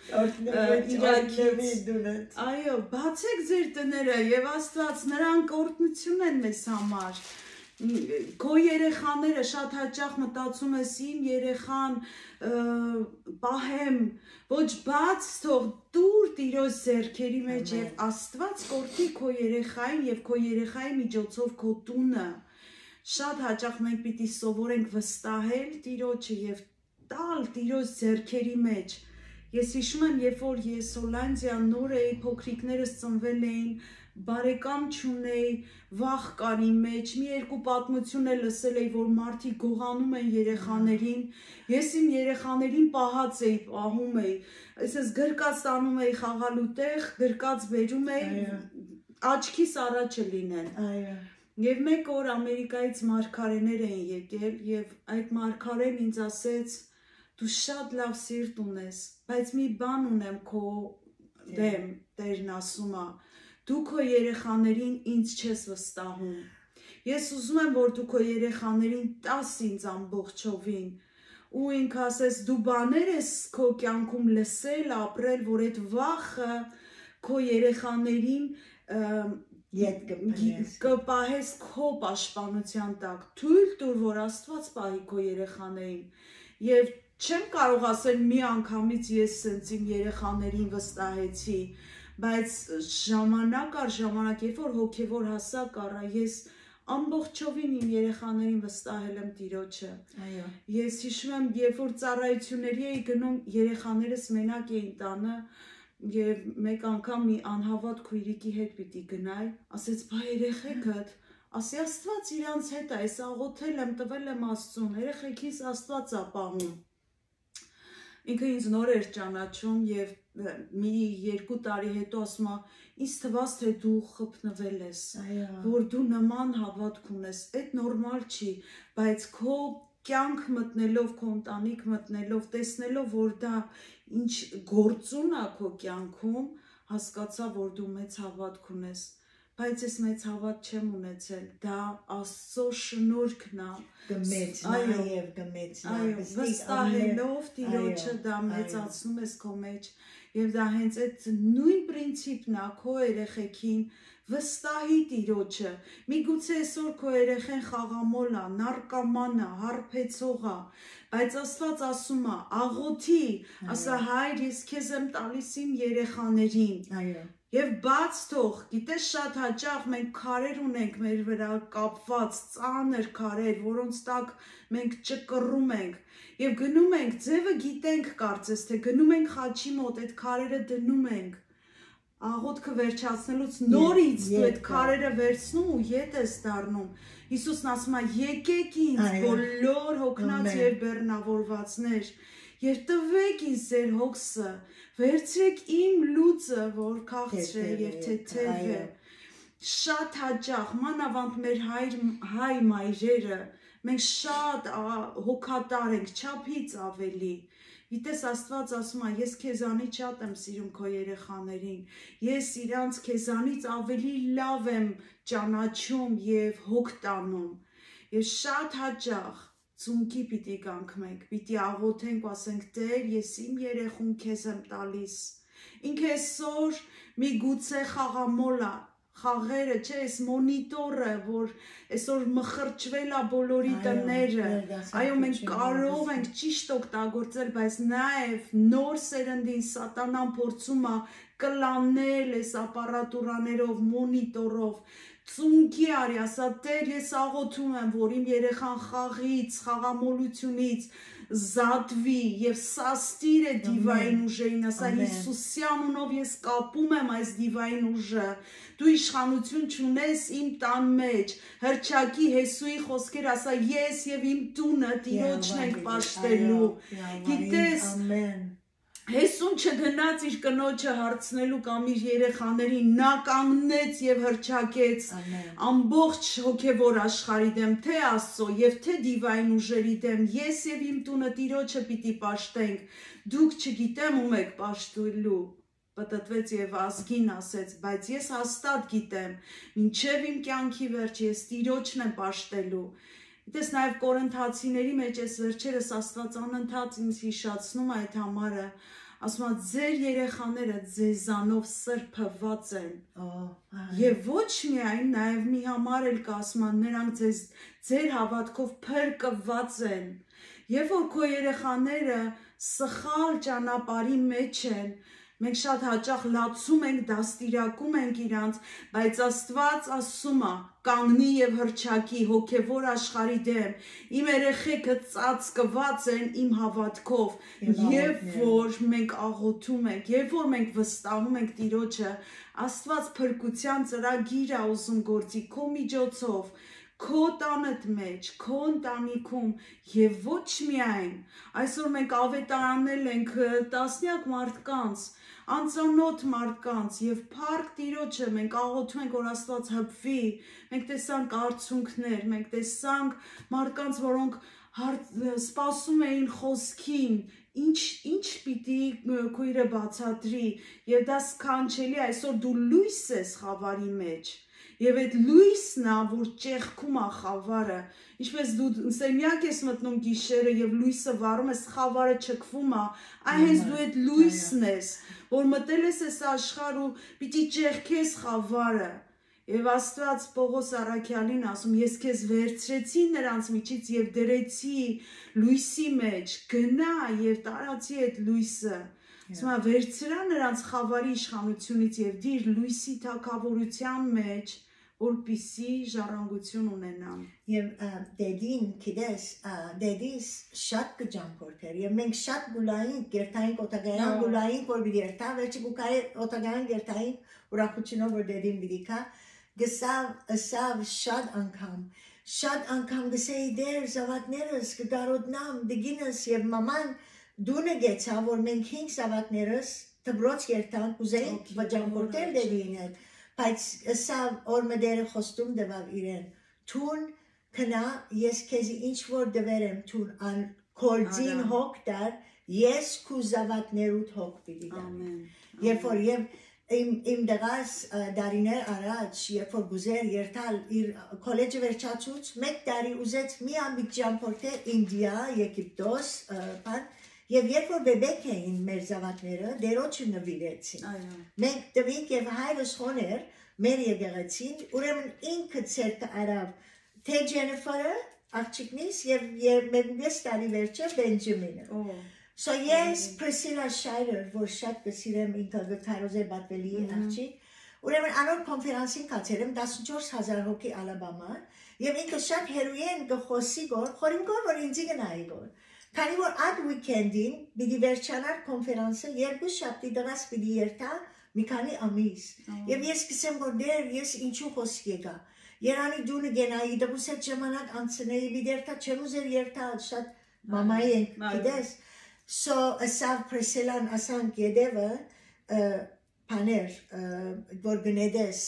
Իրաքից։ Այո, բացեք ձեր տները եւ Աստված նրանք օրհնություն են մեզ համար քո երեխաները շատ հաճախ մտածում ես իմ երեխան պահեմ ոչ բաց թող դուր տիրոս зерքերի մեջ եւ Աստված կորտի քո երեխային եւ քո երեխայի միջոցով քո տունը շատ հաճախ մենք պիտի սովորենք վստահել Տիրոջը եւ տալ Տիրոջ зерքերի մեջ ես հիշում եմ երբ որ ես Հոլանդիա նոր էի փոքրիկներս ծնվել էին բարեկամ չունեի, վախ կարի մեջ, մի երկու պատմություն էլ լսել էի, որ մարդիկ գողանում են երեխաներին, ես իմ երեխաներին պահած էի, պահում էի, այսպես գրկած տանում էի խաղալու տեղ, գրկած բերում էի, աչքիս առաջը լինեն։ Այո։ Եվ մեկ օր Ամերիկայից մարգարեներ էին եկել եւ այդ մարգարեն ինձ ասեց դու շատ լավ սիրտ ունես, բայց մի բան ունեմ քո դեմ, Տերն ասում է, դու քո երեխաներին ինձ չես վստահում։ Ես ուզում եմ, որ դու քո երեխաներին տաս ինձ ամբողջովին ու ինքը ասես դու բաներ ես քո կյանքում լսել, ապրել, որ այդ վախը քո երեխաներին ետ կպահես կպահես քո պաշտպանության տակ թույլ տուր որ Աստված պահի քո երեխաներին եւ չեմ կարող ասել մի անգամից ես սենց իմ երեխաներին վստահեցի բայց ժամանակ առ ժամանակ, երբ որ հոգևոր հասակ առա, ես ամբողջովին իմ երեխաներին վստահել եմ Տիրոջը։ Այո։ Ես հիշում եմ, երբ որ ծառայությունների էի գնում, երեխաներս մենակ էին տանը, եւ մեկ անգամ մի անհավատ քույրիկի հետ պիտի գնայ, ասեց՝ «Բա երեխեքդ» ասի Աստված իրանց հետ է, այս աղոթել եմ, տվել եմ Աստծուն, երեխեքիս Աստված է պահում։ Ինքը ինձ նոր էր ճանաչում եւ մի երկու տարի հետո ասում է ինձ թվաց թե դու խփնվել ես որ դու նման հավատք ունես այդ նորմալ չի բայց քո կյանք մտնելով քո ընտանիք մտնելով տեսնելով որ դա ինչ գործուն է քո կյանքում հասկացա որ դու մեծ հավատք ունես բայց ես մեծ հավատ չեմ ունեցել։ Դա Աստծո շնորհքն է։ Գմեցնա եւ գմեցնա։ Այո, վստահելով Տիրոջը դա մեծացնում ես քո մեջ եւ դա հենց այդ նույն principն է քո երեխեքին վստահի Տիրոջը։ Միգուցե այսօր քո երեխեն խաղամոլ է, նարկոման է, հարբեցող է, բայց Աստված ասում է, աղոթի, ասա հայր, ես քեզ եմ տալիս իմ երեխաներին։ Այո Եվ բաց թող, գիտես շատ հաճախ մենք քարեր ունենք մեր վրա կապված, ծանր քարեր, որոնց տակ մենք ճկռում ենք եւ գնում ենք, ձևը գիտենք կարծես թե գնում ենք խաչի մոտ, այդ քարերը դնում ենք աղոթքը վերջացնելուց նորից դու այդ քարերը վերցնում ու ետ ես դառնում։ Հիսուսն ասում է՝ եկեք ինձ բոլոր հոգնած եւ բեռնավորվածներ եւ տվեք ինձ ձեր հոգսը Վերցրեք իմ լուծը, որ քաղցր է եւ թեթև է։ Շատ հաճախ, մանավանդ մեր հայր հայ մայրերը, մենք շատ հոգատար ենք, չափից ավելի։ Գիտես Աստված ասում է, ես քեզանից շատ եմ սիրում քո երեխաներին։ Ես իրանց քեզանից ավելի լավ եմ ճանաչում եւ հոգ տանում։ Ես շատ հաճախ ծունկի պիտի գանք մենք, պիտի աղոթենք ու ասենք Տեր, ես իմ երեխուն քեզ եմ տալիս։ Ինքը այսօր մի գուցե խաղամոլ է, խաղերը, չէ, այս մոնիտորը, որ այսօր մխրճվել է բոլորի տները։ Այո, մենք կարող ենք ճիշտ օգտագործել, բայց նաև նոր սերնդին սատանան փորձում է կլանել այս ապարատուրաներով, մոնիտորով ծունկի արի, ասա Տեր, ես աղոթում եմ, որ իմ երեխան խաղից, խաղամոլությունից զատվի եւ սաստիր է դիվային ուժերին, ասա Հիսուսի անունով ես կապում եմ այս դիվային ուժը։ Դու իշխանություն չունես իմ տան մեջ։ Հրճակի Հեսուի խոսքեր ասա ես եւ իմ տունը Տիրոջն ենք պաշտելու։ Գիտես, ամեն Հեսուն չգնաց իր կնոջը հարցնելու կամ իր երեխաներին, նա կանգնեց եւ հրճակեց ամբողջ հոգեվոր աշխարհի դեմ, թե Աստծո եւ թե դիվային ուժերի դեմ։ Ես եւ իմ տունը Տիրոջը պիտի պաշտենք։ Դուք չգիտեմ ում եք պաշտելու պատտվեց եւ ազգին ասեց, բայց ես հաստատ գիտեմ, ինչեւ իմ կյանքի վերջ ես Տիրոջն եմ պաշտելու։ Դες նաև Կորինթացիների մեջ այս վերջերս Աստված անընդհատ ինձ հիշացնում է այդ համարը, ասում է ձեր երեխաները ձեզանով սրբված են։ Եվ ոչ միայն նաև մի համար էլ կա, ասում է նրանք ձեզ ձեր հավատքով փրկված են։ Եվ որ քո երեխաները սխալ ճանապարհի մեջ են, Մենք շատ հաճախ լացում ենք, դաստիարակում ենք իրանց, բայց Աստված ասում է. Կանգնի եւ հրճակի հոգեվոր աշխարի դեմ։ Իմ երեխեքը ծածկված են իմ հավատքով, եւ որ մենք աղոթում ենք, եւ որ մենք վստահում ենք Տիրոջը, Աստված փրկության ծրագիր է ուզում գործի քո միջոցով քո տանդ մեջ, քո ընտանիքում եւ ոչ միայն այսօր մենք ավետարանել ենք տասնյակ մարդկանց, անծանոթ մարդկանց եւ փառք Տիրոջը մենք աղոթում ենք որ Աստված հպվի մենք տեսանք արցունքներ մենք տեսանք մարդկանց որոնք սպասում էին խոսքին ինչ ինչ պիտի քույրը բացատրի եւ դա սքանչելի այսօր դու լույս ես խավարի մեջ Եվ այդ լույսն է, որ ճեղքում է խավարը, ինչպես դու սենյակ ես մտնում գիշերը եւ լույսը վառում ես, խավարը չքվում է, այ հենց դու այդ լույսն ես, որ մտել ես այս աշխարհ ու պիտի ճեղքես խավարը։ Եվ Աստված Պողոս Արաքյալին ասում, ես քեզ վերցրեցի նրանց միջից եւ դրեցի լույսի մեջ, գնա եւ տարածի այդ լույսը։ Ասում է վերցրա նրանց խավարի իշխանությունից եւ դիր լույսի թակավորության մեջ, որպիսի ժառանգություն ունենան։ Եւ դեդին, գիտես, դեդիս շատ կջամփորդեր եւ մենք շատ գուլային գերտային օտագայան գուլային որ մի երթա վերջի գուկայ օտագայան գերտային ուրախությունով որ դեդին բիդիկա գսավ ասավ շատ անգամ շատ անգամ գսեի դեր զավակներս կդարոտնամ դգինս եւ մաման դունը գեցա որ մենք հինգ զավակներս դբրոց երթանք ուզեին վճամփորդել դերին հետ բայց սա օրմդերը խոստում դվավ իրեն թուն կնա ես քեզի ինչ որ դվերեմ թուն ան կորձին հոգ դար ես քու զավակներուդ հոգ պիտի դամ երբ որ եւ իմ իմ դղաս դարիներ առաջ երբ որ գուզեր երթալ իր քոլեջը վերջացուց մեկ տարի ուզեց մի ամբիջ ճամփորդե Ինդիա, Եգիպտոս, բան Եվ երբ որ բեբեկ էին մեր զավակները, դերոջը նվիրեցին։ Այո։ Մենք տվինք եւ հայրս խոներ մեր եկեղեցին, ուրեմն ինքը ցերտ արավ թե Ջենիֆերը, աղջիկնից եւ ես տարի վերջը Բենջամինը։ Օ։ So yes, Priscilla Schreier, որ շատ կսիրեմ ինքը գտարոզե բատվելի աղջիկ։ Ուրեմն անոր կոնֆերանսին կացել եմ 14000 հոգի Ալաբամա եւ ինքը շատ հերույեն գխոսի գոր, խորին գոր որ ինձ գնայի գոր։ Քանի որ այդ weekend-ին պիտի վերջանար կոնֆերանսը, երկու շաբթի դրաս պիտի երթա մի քանի ամիս։ Եվ ես սկսեմ որ դեր ես ինչու խոսքի եկա։ Երանի դունը գենայի դուս այդ ժամանակ անցնեի բիդերտա չեմ ուզեր երթա շատ մամայի ենք գիտես։ So ասավ Priscilla-ն ասանք յետևը բաներ որ գնեդես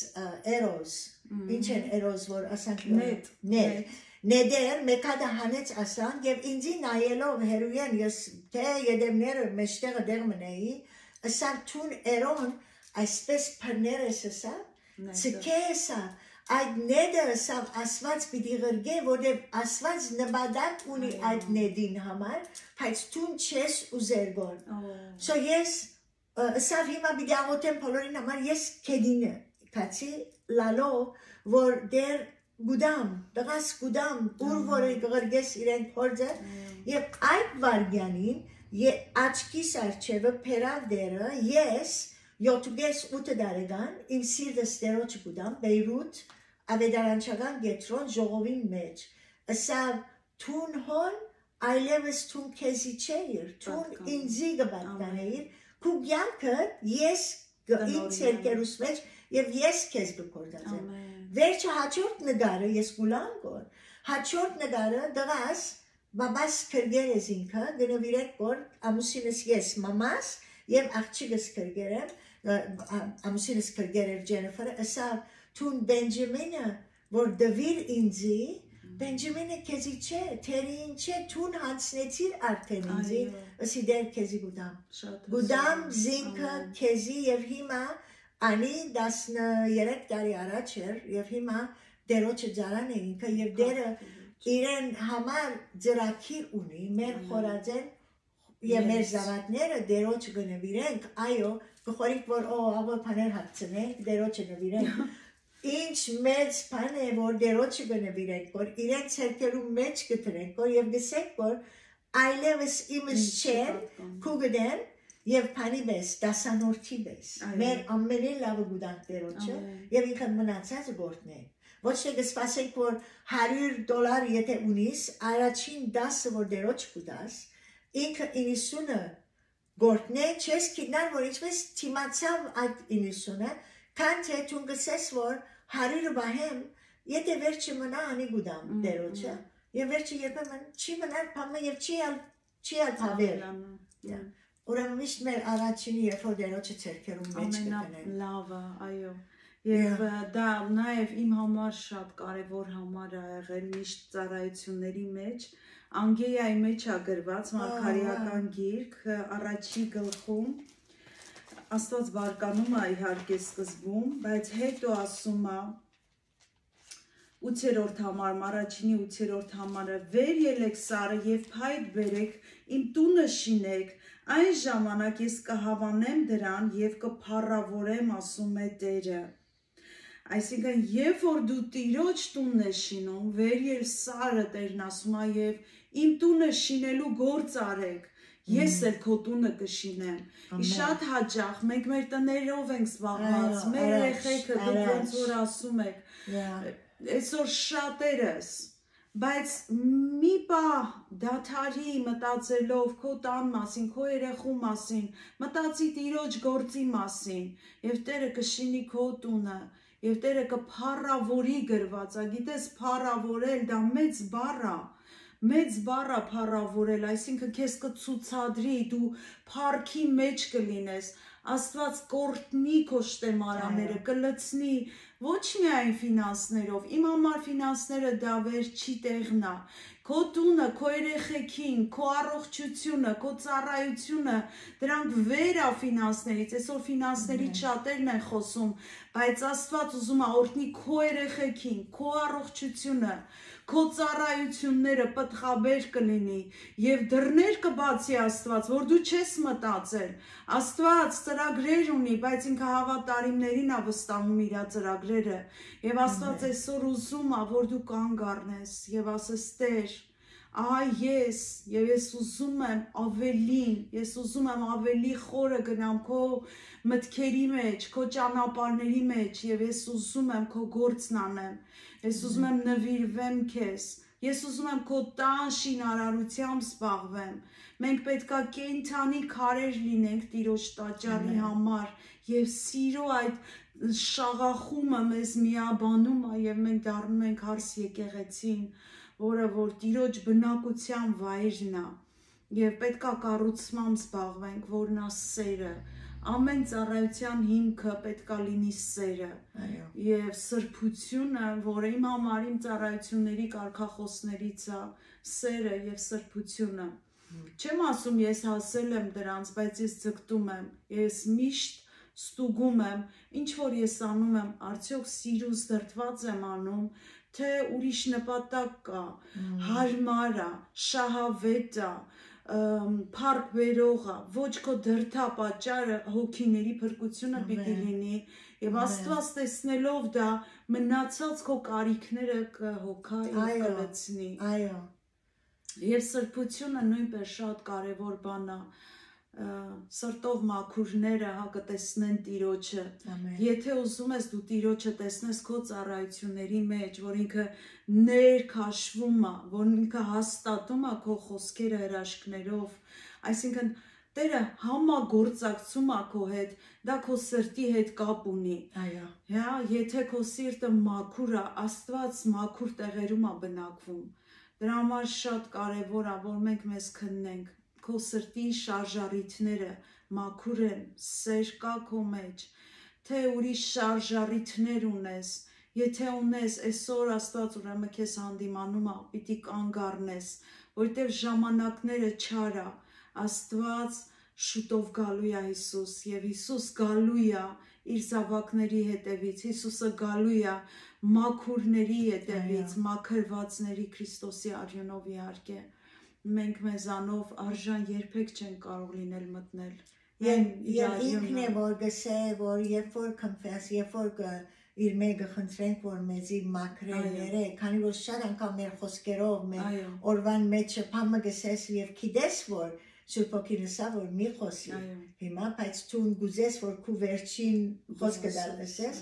էրոս ինչ են էրոս որ ասանք Նետ, նետ Նեդեր մեկադը հանեց ասան եւ ինձի նայելով հերույեն ես թե յետևները մեջտեղը դեր մնայի ասան թուն էրոն այսպես փներես ասա ցկեսա այդ նեդը ասա ասված պիտի գրգե որտեվ ասված նպատակ ունի այդ նեդին համար բայց թուն չես ուզեր գոր so ես ասա հիմա պիտի աղոթեմ բոլորին համար ես կեդինը կացի լալով որ դեր գուդամ, դղաս գուդամ, ուր որը գղրգես իրեն փորձը, եւ այդ վարգյանին աչքիս արջևը փերավ դերը, ես 7-8 տարեկան իմ սիրտը ստերոջ գուդամ, Բեյրութ, ավետարանչական գետրոն ժողովին մեջ, ասավ թուն հոն, այլևս թուն քեզի չէիր, թուն ինձի գբատկանեիր, քու գյանքը ես ինձ երկերուս մեջ եւ ես քեզ գկորդածեմ։ Ամեն Վերջը հաջորդ նկարը ես գուլան գոր։ Հաջորդ նկարը դղաս բաբաս քրգեր ես ինքը գնովիրեք որ ամուսինս ես մամաս եւ աղջիկս քրգեր եմ ամուսինս քրգեր էր Ջենիֆերը ասա թուն Բենջամինը որ դվիր ինձի Բենջամինը քեզի չէ, թերին չէ, թուն հանցնեցիր արդեն ինձի, ըսի դեր քեզի գուդամ։ Գուդամ զինքը քեզի եւ հիմա Անի 13 տարի առաջ էր եւ հիմա դերոջը ջարան է ինքը եւ դերը իրեն համար ծրակիր ունի մեր խորաձեն եւ մեր զավակները դերոջը գնվիրենք այո գխորիկ որ օ ավոր բաներ հացնենք դերոջը նվիրենք ինչ մեծ բան է որ դերոջը գնվիրենք որ իրեն ցերկելու մեջ գտնենք որ եւ գսեք որ այլևս իմս չեն կուգդեն Եվ փանի մեզ, դասանորդի մեզ, մեր ամենին լավը գուդանք դերոջը, եւ ինքը մնացած գործն է։ Ոչ թե կսպասենք, որ 100 դոլար եթե ունիս, առաջին 10-ը որ դերոջ կուտաս, ինքը 90-ը գործն է, չես գիտնար, որ ինչպես թիմացավ այդ 90-ը, քան թե դու գսես, որ 100-ը բահեմ, եթե վերջը մնա անի գուդամ դերոջը, եւ վերջը երբեմն չի մնար փամը եւ չի ալ չի ալ թավեր։ Yeah. Ուրեմն միշտ մեր առաջինի երբ որ դերոջը ցերկերում մեջ կտնեն։ Լավը, այո։ Եվ դա նաև իմ համար շատ կարևոր համար ա եղել միշտ ծառայությունների մեջ։ Անգեյայի մեջ ա գրված Մարգարիական գիրք առաջի գլխում Աստված բարկանում է իհարկե սկզբում, բայց հետո ասում է 8-րդ համարում, առաջինի 8-րդ համարը վեր ելեք սարը եւ փայտ բերեք, իմ տունը շինեք, Այն ժամանակ ես կհավանեմ դրան եւ կփառավորեմ, ասում է Տերը։ Այսինքն, երբ որ դու Տիրոջ տունն ես շինում, վերել սարը Տերն ասում է եւ իմ տունը շինելու գործ արեք։ Ես էլ քո տունը կշինեմ։ Շատ հաճախ մենք մեր տներով ենք զբաղված, մեր երեխեքը դուք ոնց որ ասում եք։ Այսօր շատերս բայց մի պահ դաթարի մտածելով քո տան մասին, քո երեխու մասին, մտածի տիրոջ գործի մասին, եւ Տերը կշինի քո տունը, եւ Տերը կփառավորի գրված, գիտես, փառավորել դա մեծ բառ է մեծ բառա փառավորել, այսինքն քեզ կցուցադրի, դու փառքի մեջ կլինես, Աստված կորտնի քո շտեմարանները, կլցնի ոչ միայն ֆինանսներով, իմ համար ֆինանսները դա վերջի տեղն է։ Քո տունը, քո երեխեքին, քո առողջությունը, քո ծառայությունը, դրանք վեր է ֆինանսներից։ Այսօր ֆինանսներից շատերն են խոսում, բայց Աստված ուզում է օրհնի քո երեխեքին, քո առողջությունը, քո ծառայությունները պտղաբեր կլինի եւ դռներ կբացի Աստված, որ դու չես մտածել։ Աստված ծրագրեր ունի, բայց ինքը հավատարիմներին է վստահում իր ծրագրերը եւ Աստված այսօր ուզում է, որ դու կանգ առնես եւ ասես Տեր, ահա ես եւ ես ուզում եմ ավելին, ես ուզում եմ ավելի խորը գնամ քո մտքերի մեջ, քո ճանապարհների մեջ եւ ես ուզում եմ քո գործն անեմ Ես ուզում եմ նվիրվեմ քեզ։ Ես ուզում եմ քո տան շինարարությամբ զբաղվեմ։ Մենք պետքա կենթանի քարեր լինենք Տիրոջ տաճարի համար եւ սիրո այդ շաղախումը մեզ միաբանում է եւ մենք դառնում ենք հարս եկեղեցին, որը որ Տիրոջ բնակության վայրն է եւ պետքա կառուցմամբ զբաղվենք, որն է սերը, ամեն ծառայության հիմքը պետքա լինի սերը։ Եվ սրբությունը, որը իմ համար իմ ծառայությունների կարգախոսներից է, սերը եւ սրբությունը։ Չեմ ասում ես հասել եմ դրանց, բայց ես ձգտում եմ։ Ես միշտ ստուգում եմ, ինչ որ ես անում եմ, արդյոք սիրուս դրտված եմ անում, թե ուրիշ նպատակ կա, հարմար է, շահավետ է, փառք վերողա, ոչ քո դրթա պատճառը հոգիների փրկությունը պիտի լինի եւ Աստված տեսնելով դա մնացած քո կարիքները կհոգա եւ կլցնի։ Այո։ Եվ սրբությունը նույնպես շատ կարեւոր բան է սրտով մաքուրները հա կտեսնեն Տիրոջը։ Եթե ուզում ես դու Տիրոջը տեսնես քո ծառայությունների մեջ, որ ինքը ներքաշվում է, որ ինքը հաստատում է քո խոսքերը հրաշքներով, այսինքն Տերը համագործակցում է քո հետ, դա քո սրտի հետ կապ ունի։ Այո։ Հա, եթե քո սիրտը մաքուր է, Աստված մաքուր տեղերում է բնակվում։ Դրա համար շատ կարևոր է, որ մենք մեզ քննենք, քո սրտի շարժառիթները մաքուր են, սեր կա քո մեջ, թե ուրիշ շարժառիթներ ունես, եթե ունես այսօր Աստված ուրեմն քեզ հանդիմանում է, պիտի կանգ առնես, որտեղ ժամանակները չար է, Աստված շուտով գալու է Հիսուս եւ Հիսուս գալու է իր զավակների հետևից Հիսուսը գալու է մաքուրների հետևից մաքրվածների Քրիստոսի արյունով իհարկե մենք մեզանով արժան երբեք չեն կարող լինել մտնել։ Եվ ինքն է որ գսե, որ երբ որ confess, երբ որ իր մեկը խնդրենք, որ մեզի մաքրել երեք, քանի որ շատ անգամ մեր խոսքերով, մեր օրվան մեջը փամը գսես եւ գիտես, որ Սուրբ ոգին որ մի խոսի։ Հիմա բայց դու գուզես որ քու վերջին խոսքը դարձես,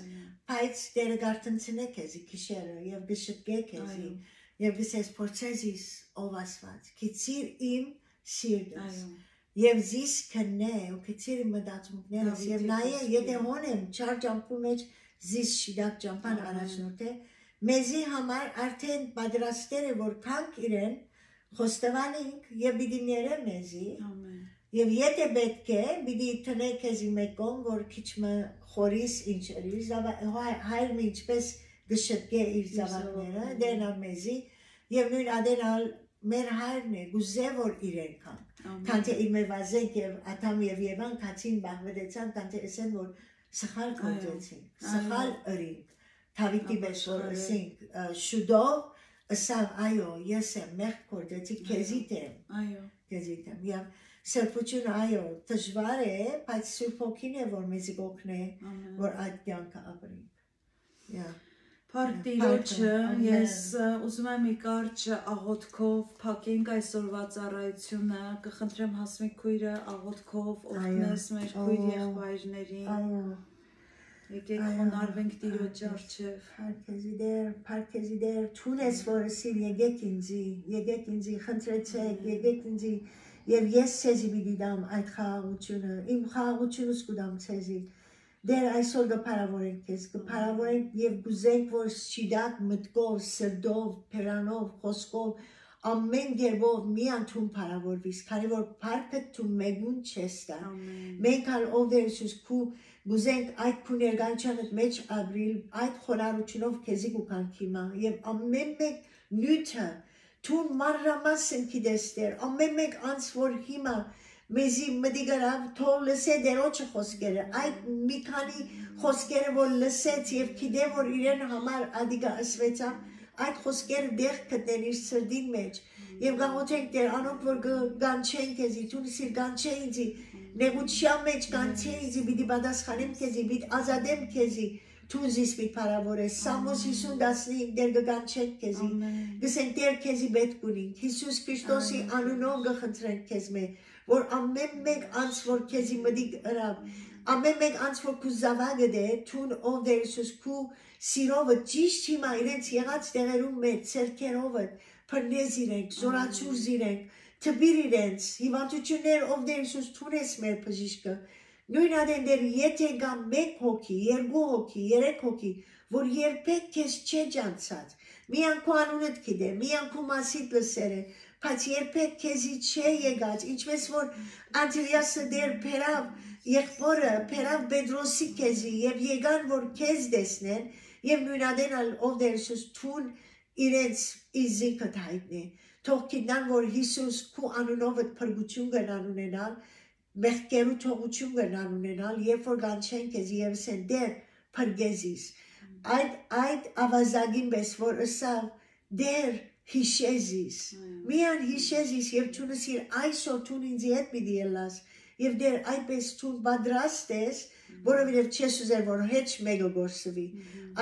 բայց դերը գարտնցնե քեզի քիշերը եւ գշկե քեզի եւ գսես փորձես ով ասված քիցիր իմ սիրտս եւ զիս կնե ու քիցիր իմ մտածումներս եւ նայե եթե հոնեմ չար ջամփու մեջ զիս շիդակ ջամփան առաջնորդ է մեզի համար արդեն պատրաստել է որ քանք իրեն խոստովանենք եւ պիտի ները մեզի ամեն Եվ եթե պետք է, պիտի տնե քեզի մեկոն, որ քիչ խորիս ինչերի, հայր մի ինչպես գշտկե իր զավակները, դենալ մեզի, եւ նույն ադենալ մեր հայրն է, գուզե որ իրեն կան։ Կանթե իմ վազենք եւ ատամ եւ Եվան կացին բաղվեցան, կանթե ասեն որ սխալ կոծեցին, սխալ ըրին։ Թավիկի մեջ որ ասենք շուդով ասավ այո, ես եմ մեղ կոծեցի քեզի դեմ։ Այո, քեզի դեմ։ Եվ սրբությունը այո, դժվար է, բայց Սուրբ Հոգին է որ մեզ կօգնի, որ այդ կյանքը ապրենք։ Yeah. Փառք Տիրոջը, ես ուզում եմ մի կարճ աղոթքով փակենք այսօրվա ծառայությունը, կխնդրեմ հասմիկ քույրը աղոթքով օգնես մեր քույր եղբայրներին։ Եկեք խոնարհվենք Տիրոջ առջև։ Փարքեզի դեր, փարքեզի դեր, ճունես որսին եկեք ինձի, եկեք ինձի, խնդրեցեք, եկեք ինձի, եւ ես ցեզի մի դամ այդ խաղաղությունը, իմ խաղաղությունս կուտամ ցեզի։ Դեր այսօր կփարավորենք քեզ, կփարավորենք եւ գուզենք, որ շիդակ մտքով, սրդով, փերանով, խոսքով ամեն գերբով մի անդում փարավորվիս, քանի որ փարքը դու մեգուն չես տա։ Մենք ալ ով դերսուս քու գուզենք այդ քու ներգանչանդ մեջ ագրիլ, այդ խորարությունով քեզի կուքանք հիմա եւ ամեն մեկ նյութը Թուն մանրամասն գիտես դեր, ամեն մեկ անց որ հիմա մեզի մտի գրավ թող լսե դերոջը խոսքերը, այդ մի քանի խոսքերը որ լսեց եւ գիտե որ իրեն համար ադիգա ասվեցավ, այդ խոսքերը դեղ գտեն իր սրդին մեջ եւ գաղութենք դեր անոնք որ գանչեն քեզի, թունի սիր գանչե ինձի, նեղության մեջ գանչե ինձի, պիտի պատասխանեմ քեզի, պիտի ազատեմ քեզի, Թուն զիսպի պարավոր է, Սամոս 50-15 դեր գգանչենք քեզի, գսենք դեր քեզի պետք ունինք, Հիսուս Քրիստոսի անունով գխնդրենք քեզ մե, որ ամեն մեկ անց որ քեզի մդի գրավ, ամեն մեկ անց որ քու զավագը դե, թուն ով դեր Հիսուս քու սիրովը ճիշտ հիմա իրենց եղած տեղերում մեջ ցերկերովը փրնեզ իրենք, զորացուր զիրենք, թբիր իրենց, հիվանդություններ ով դեր Հիսուս թունես մեր բժիշկը, Նույն ադեն դեր եթե գա մեկ հոգի, երկու հոգի, երեք հոգի, որ երբեք քեզ չէ ջանցած, մի անգու անունդ գիտե, մի անգու մասիդ լսեր է, բայց երբեք քեզի չէ եկած, ինչպես որ Անտիլիասը դեր փերավ եղբորը, փերավ Պետրոսի քեզի եւ եկան որ քեզ դեսնեն եւ նույն ադեն ով դեր Հիսուս թուն իրենց իզիկը հայտնի թող գիտնան որ Հիսուս քու անունով փրկություն կնան ունենալ մեղքերու թողություն գնան ունենալ, երբ որ գանչեն քեզ եւ ասեն դեր փրկեզիս։ Այդ այդ ավազագին բես որ ասավ դեր հիշեզիս։ Միան հիշեզիս եւ ճունսիր այսօր ճուն ինձ հետ մի դիելաս եւ դեր այդպես ճուն պատրաստ ես որովհետեւ չես ուզեր որ հետ մեկը գործվի։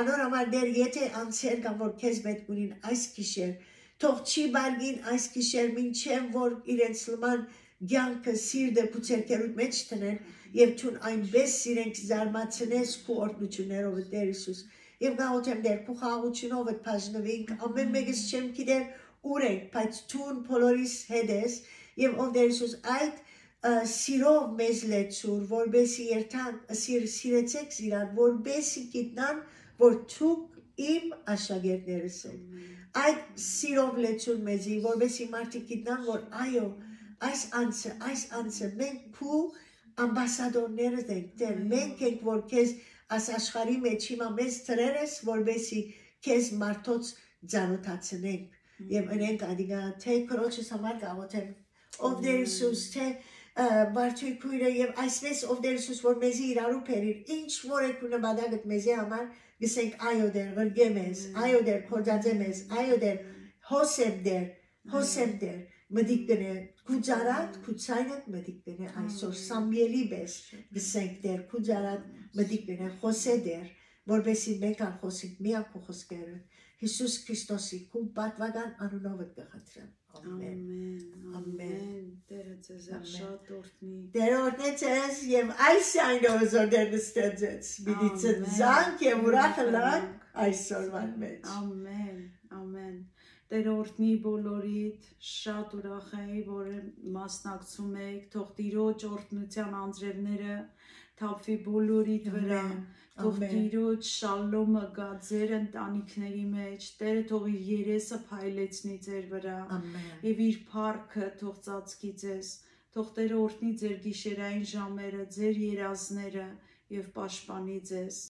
Անոր համար դեր եթե անցեր կամ որ քեզ պետք ունին այս գիշեր թող չի բարգին այս գիշեր մինչև որ իրենց լման գյանքը սիրտը փուցերքերուտ մեջ տնեն եւ ճուն այնպես սիրենք զարմացնես քու օրտնություններով Տեր Հիսուս եւ գաղութեմ դեր քու խաղությունով դ բաժնվենք ամեն մեկս չեմ գիտեր ուր ենք բայց ճուն բոլորիս հետես եւ ով Տեր Հիսուս այդ սիրով մեզ լեցուր որբեսի երթան սիր սիրեցեք զիրան որբեսի գիտնան որ ցուկ իմ աշակերտներս են այդ սիրով լեցուր մեզի որբեսի մարդիկ գիտնան որ այո այս անձը, այս անձը մենք քու ամբասադորները ենք, դեր մենք ենք, որ քեզ աս աշխարհի մեջ հիմա մեզ ծրեր ես, որբեսի քեզ մարդոց ծանոթացնենք եւ ընենք ադիգա թե քրոջս համար գաղոթեմ ով դեր Հիսուս թե Բարթուի քույրը եւ այսպես ով դեր Հիսուս որ մեզի իրարու փերիր ինչ որ է քունը բադագդ մեզի համար գսենք այո դեր վրգե մեզ այո դեր կորջաձե մեզ այո դեր հոսեմ դեր հոսեմ դեր մդիկ գնե քուջարատ քուցայնat մդիկ գնե այսօր սամիելի բես գսենք դեր քուջարատ մդիկ գնե խոսե դեր որբեսի մենք ան խոսենք միակ խոսքերը Հիսուս Քրիստոսի քու պատվական անունով կխնդրեմ Ամեն ամեն Տերը ձեզ շատ օրհնի Տերը օրհնի ձեզ եւ այս այնով որ դեր նստեցեց բիդի ծնzank եւ ուրախ լանք այսօրվան մեջ Ամեն ամեն Տերորդնի բոլորիդ շատ ուրախ էի, որ մասնակցում եք, թող Տիրոջ օրհնության անձրևները թափվի բոլորիդ վրա, թող Տիրոջ շալոմը գա ձեր ընտանիքների մեջ, Տերը թող իր երեսը փայլեցնի ձեր վրա, եւ իր փառքը թող ծածկի ձեզ, թող Տերը օրհնի ձեր գիշերային ժամերը, ձեր երազները եւ պաշտպանի ձեզ